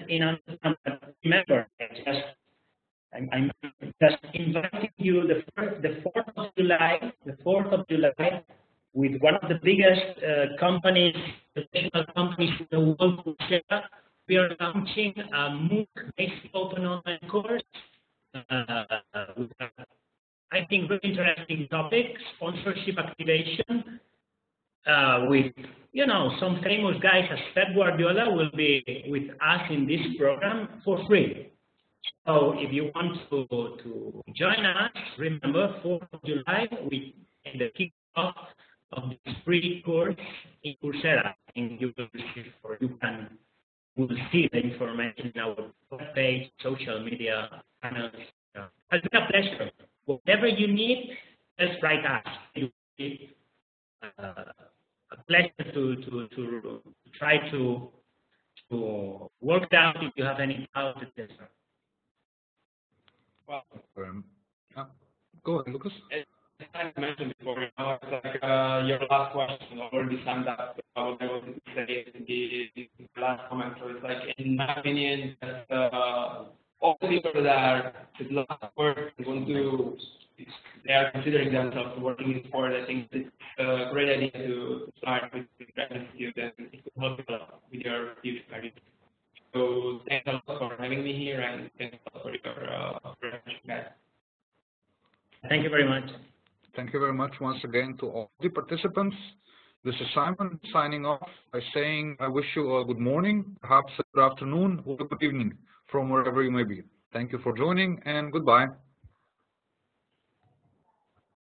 in Amsterdam. Remember, just I'm, I'm just inviting you the first, the 4th of July, the 4th of July, with one of the biggest uh, companies, professional companies in the world, we are launching a MOOC-based open online course. Uh, I think very interesting topic, sponsorship activation, uh, with, you know, some famous guys as Pep Guardiola will be with us in this program for free. So if you want to, to join us, remember 4th of July, we the kickoff of this free course in Coursera, and you will receive, or you can will see the information in our webpage, social media channels. It's been a pleasure. Whatever you need, just write us. Uh, pleasure to, to, to try to, to work out if you have any doubts, etc. Well, Um, yeah. Go ahead, Lucas. as I mentioned before, you know, it's like uh, your last question already summed up what I wanted to say in the, the last comment. So it's like, in my opinion, that, uh, all the people that are with last work, they want to, they are considering themselves working in sport. I think it's a great idea to start with the graduate student and it could help you a lot with your future career. So thanks a lot for having me here and thanks a lot for your uh, presentation, guys. Thank you very much. Thank you very much once again to all the participants. This is Simon signing off by saying I wish you a good morning, perhaps a good afternoon or a good evening from wherever you may be. Thank you for joining and goodbye.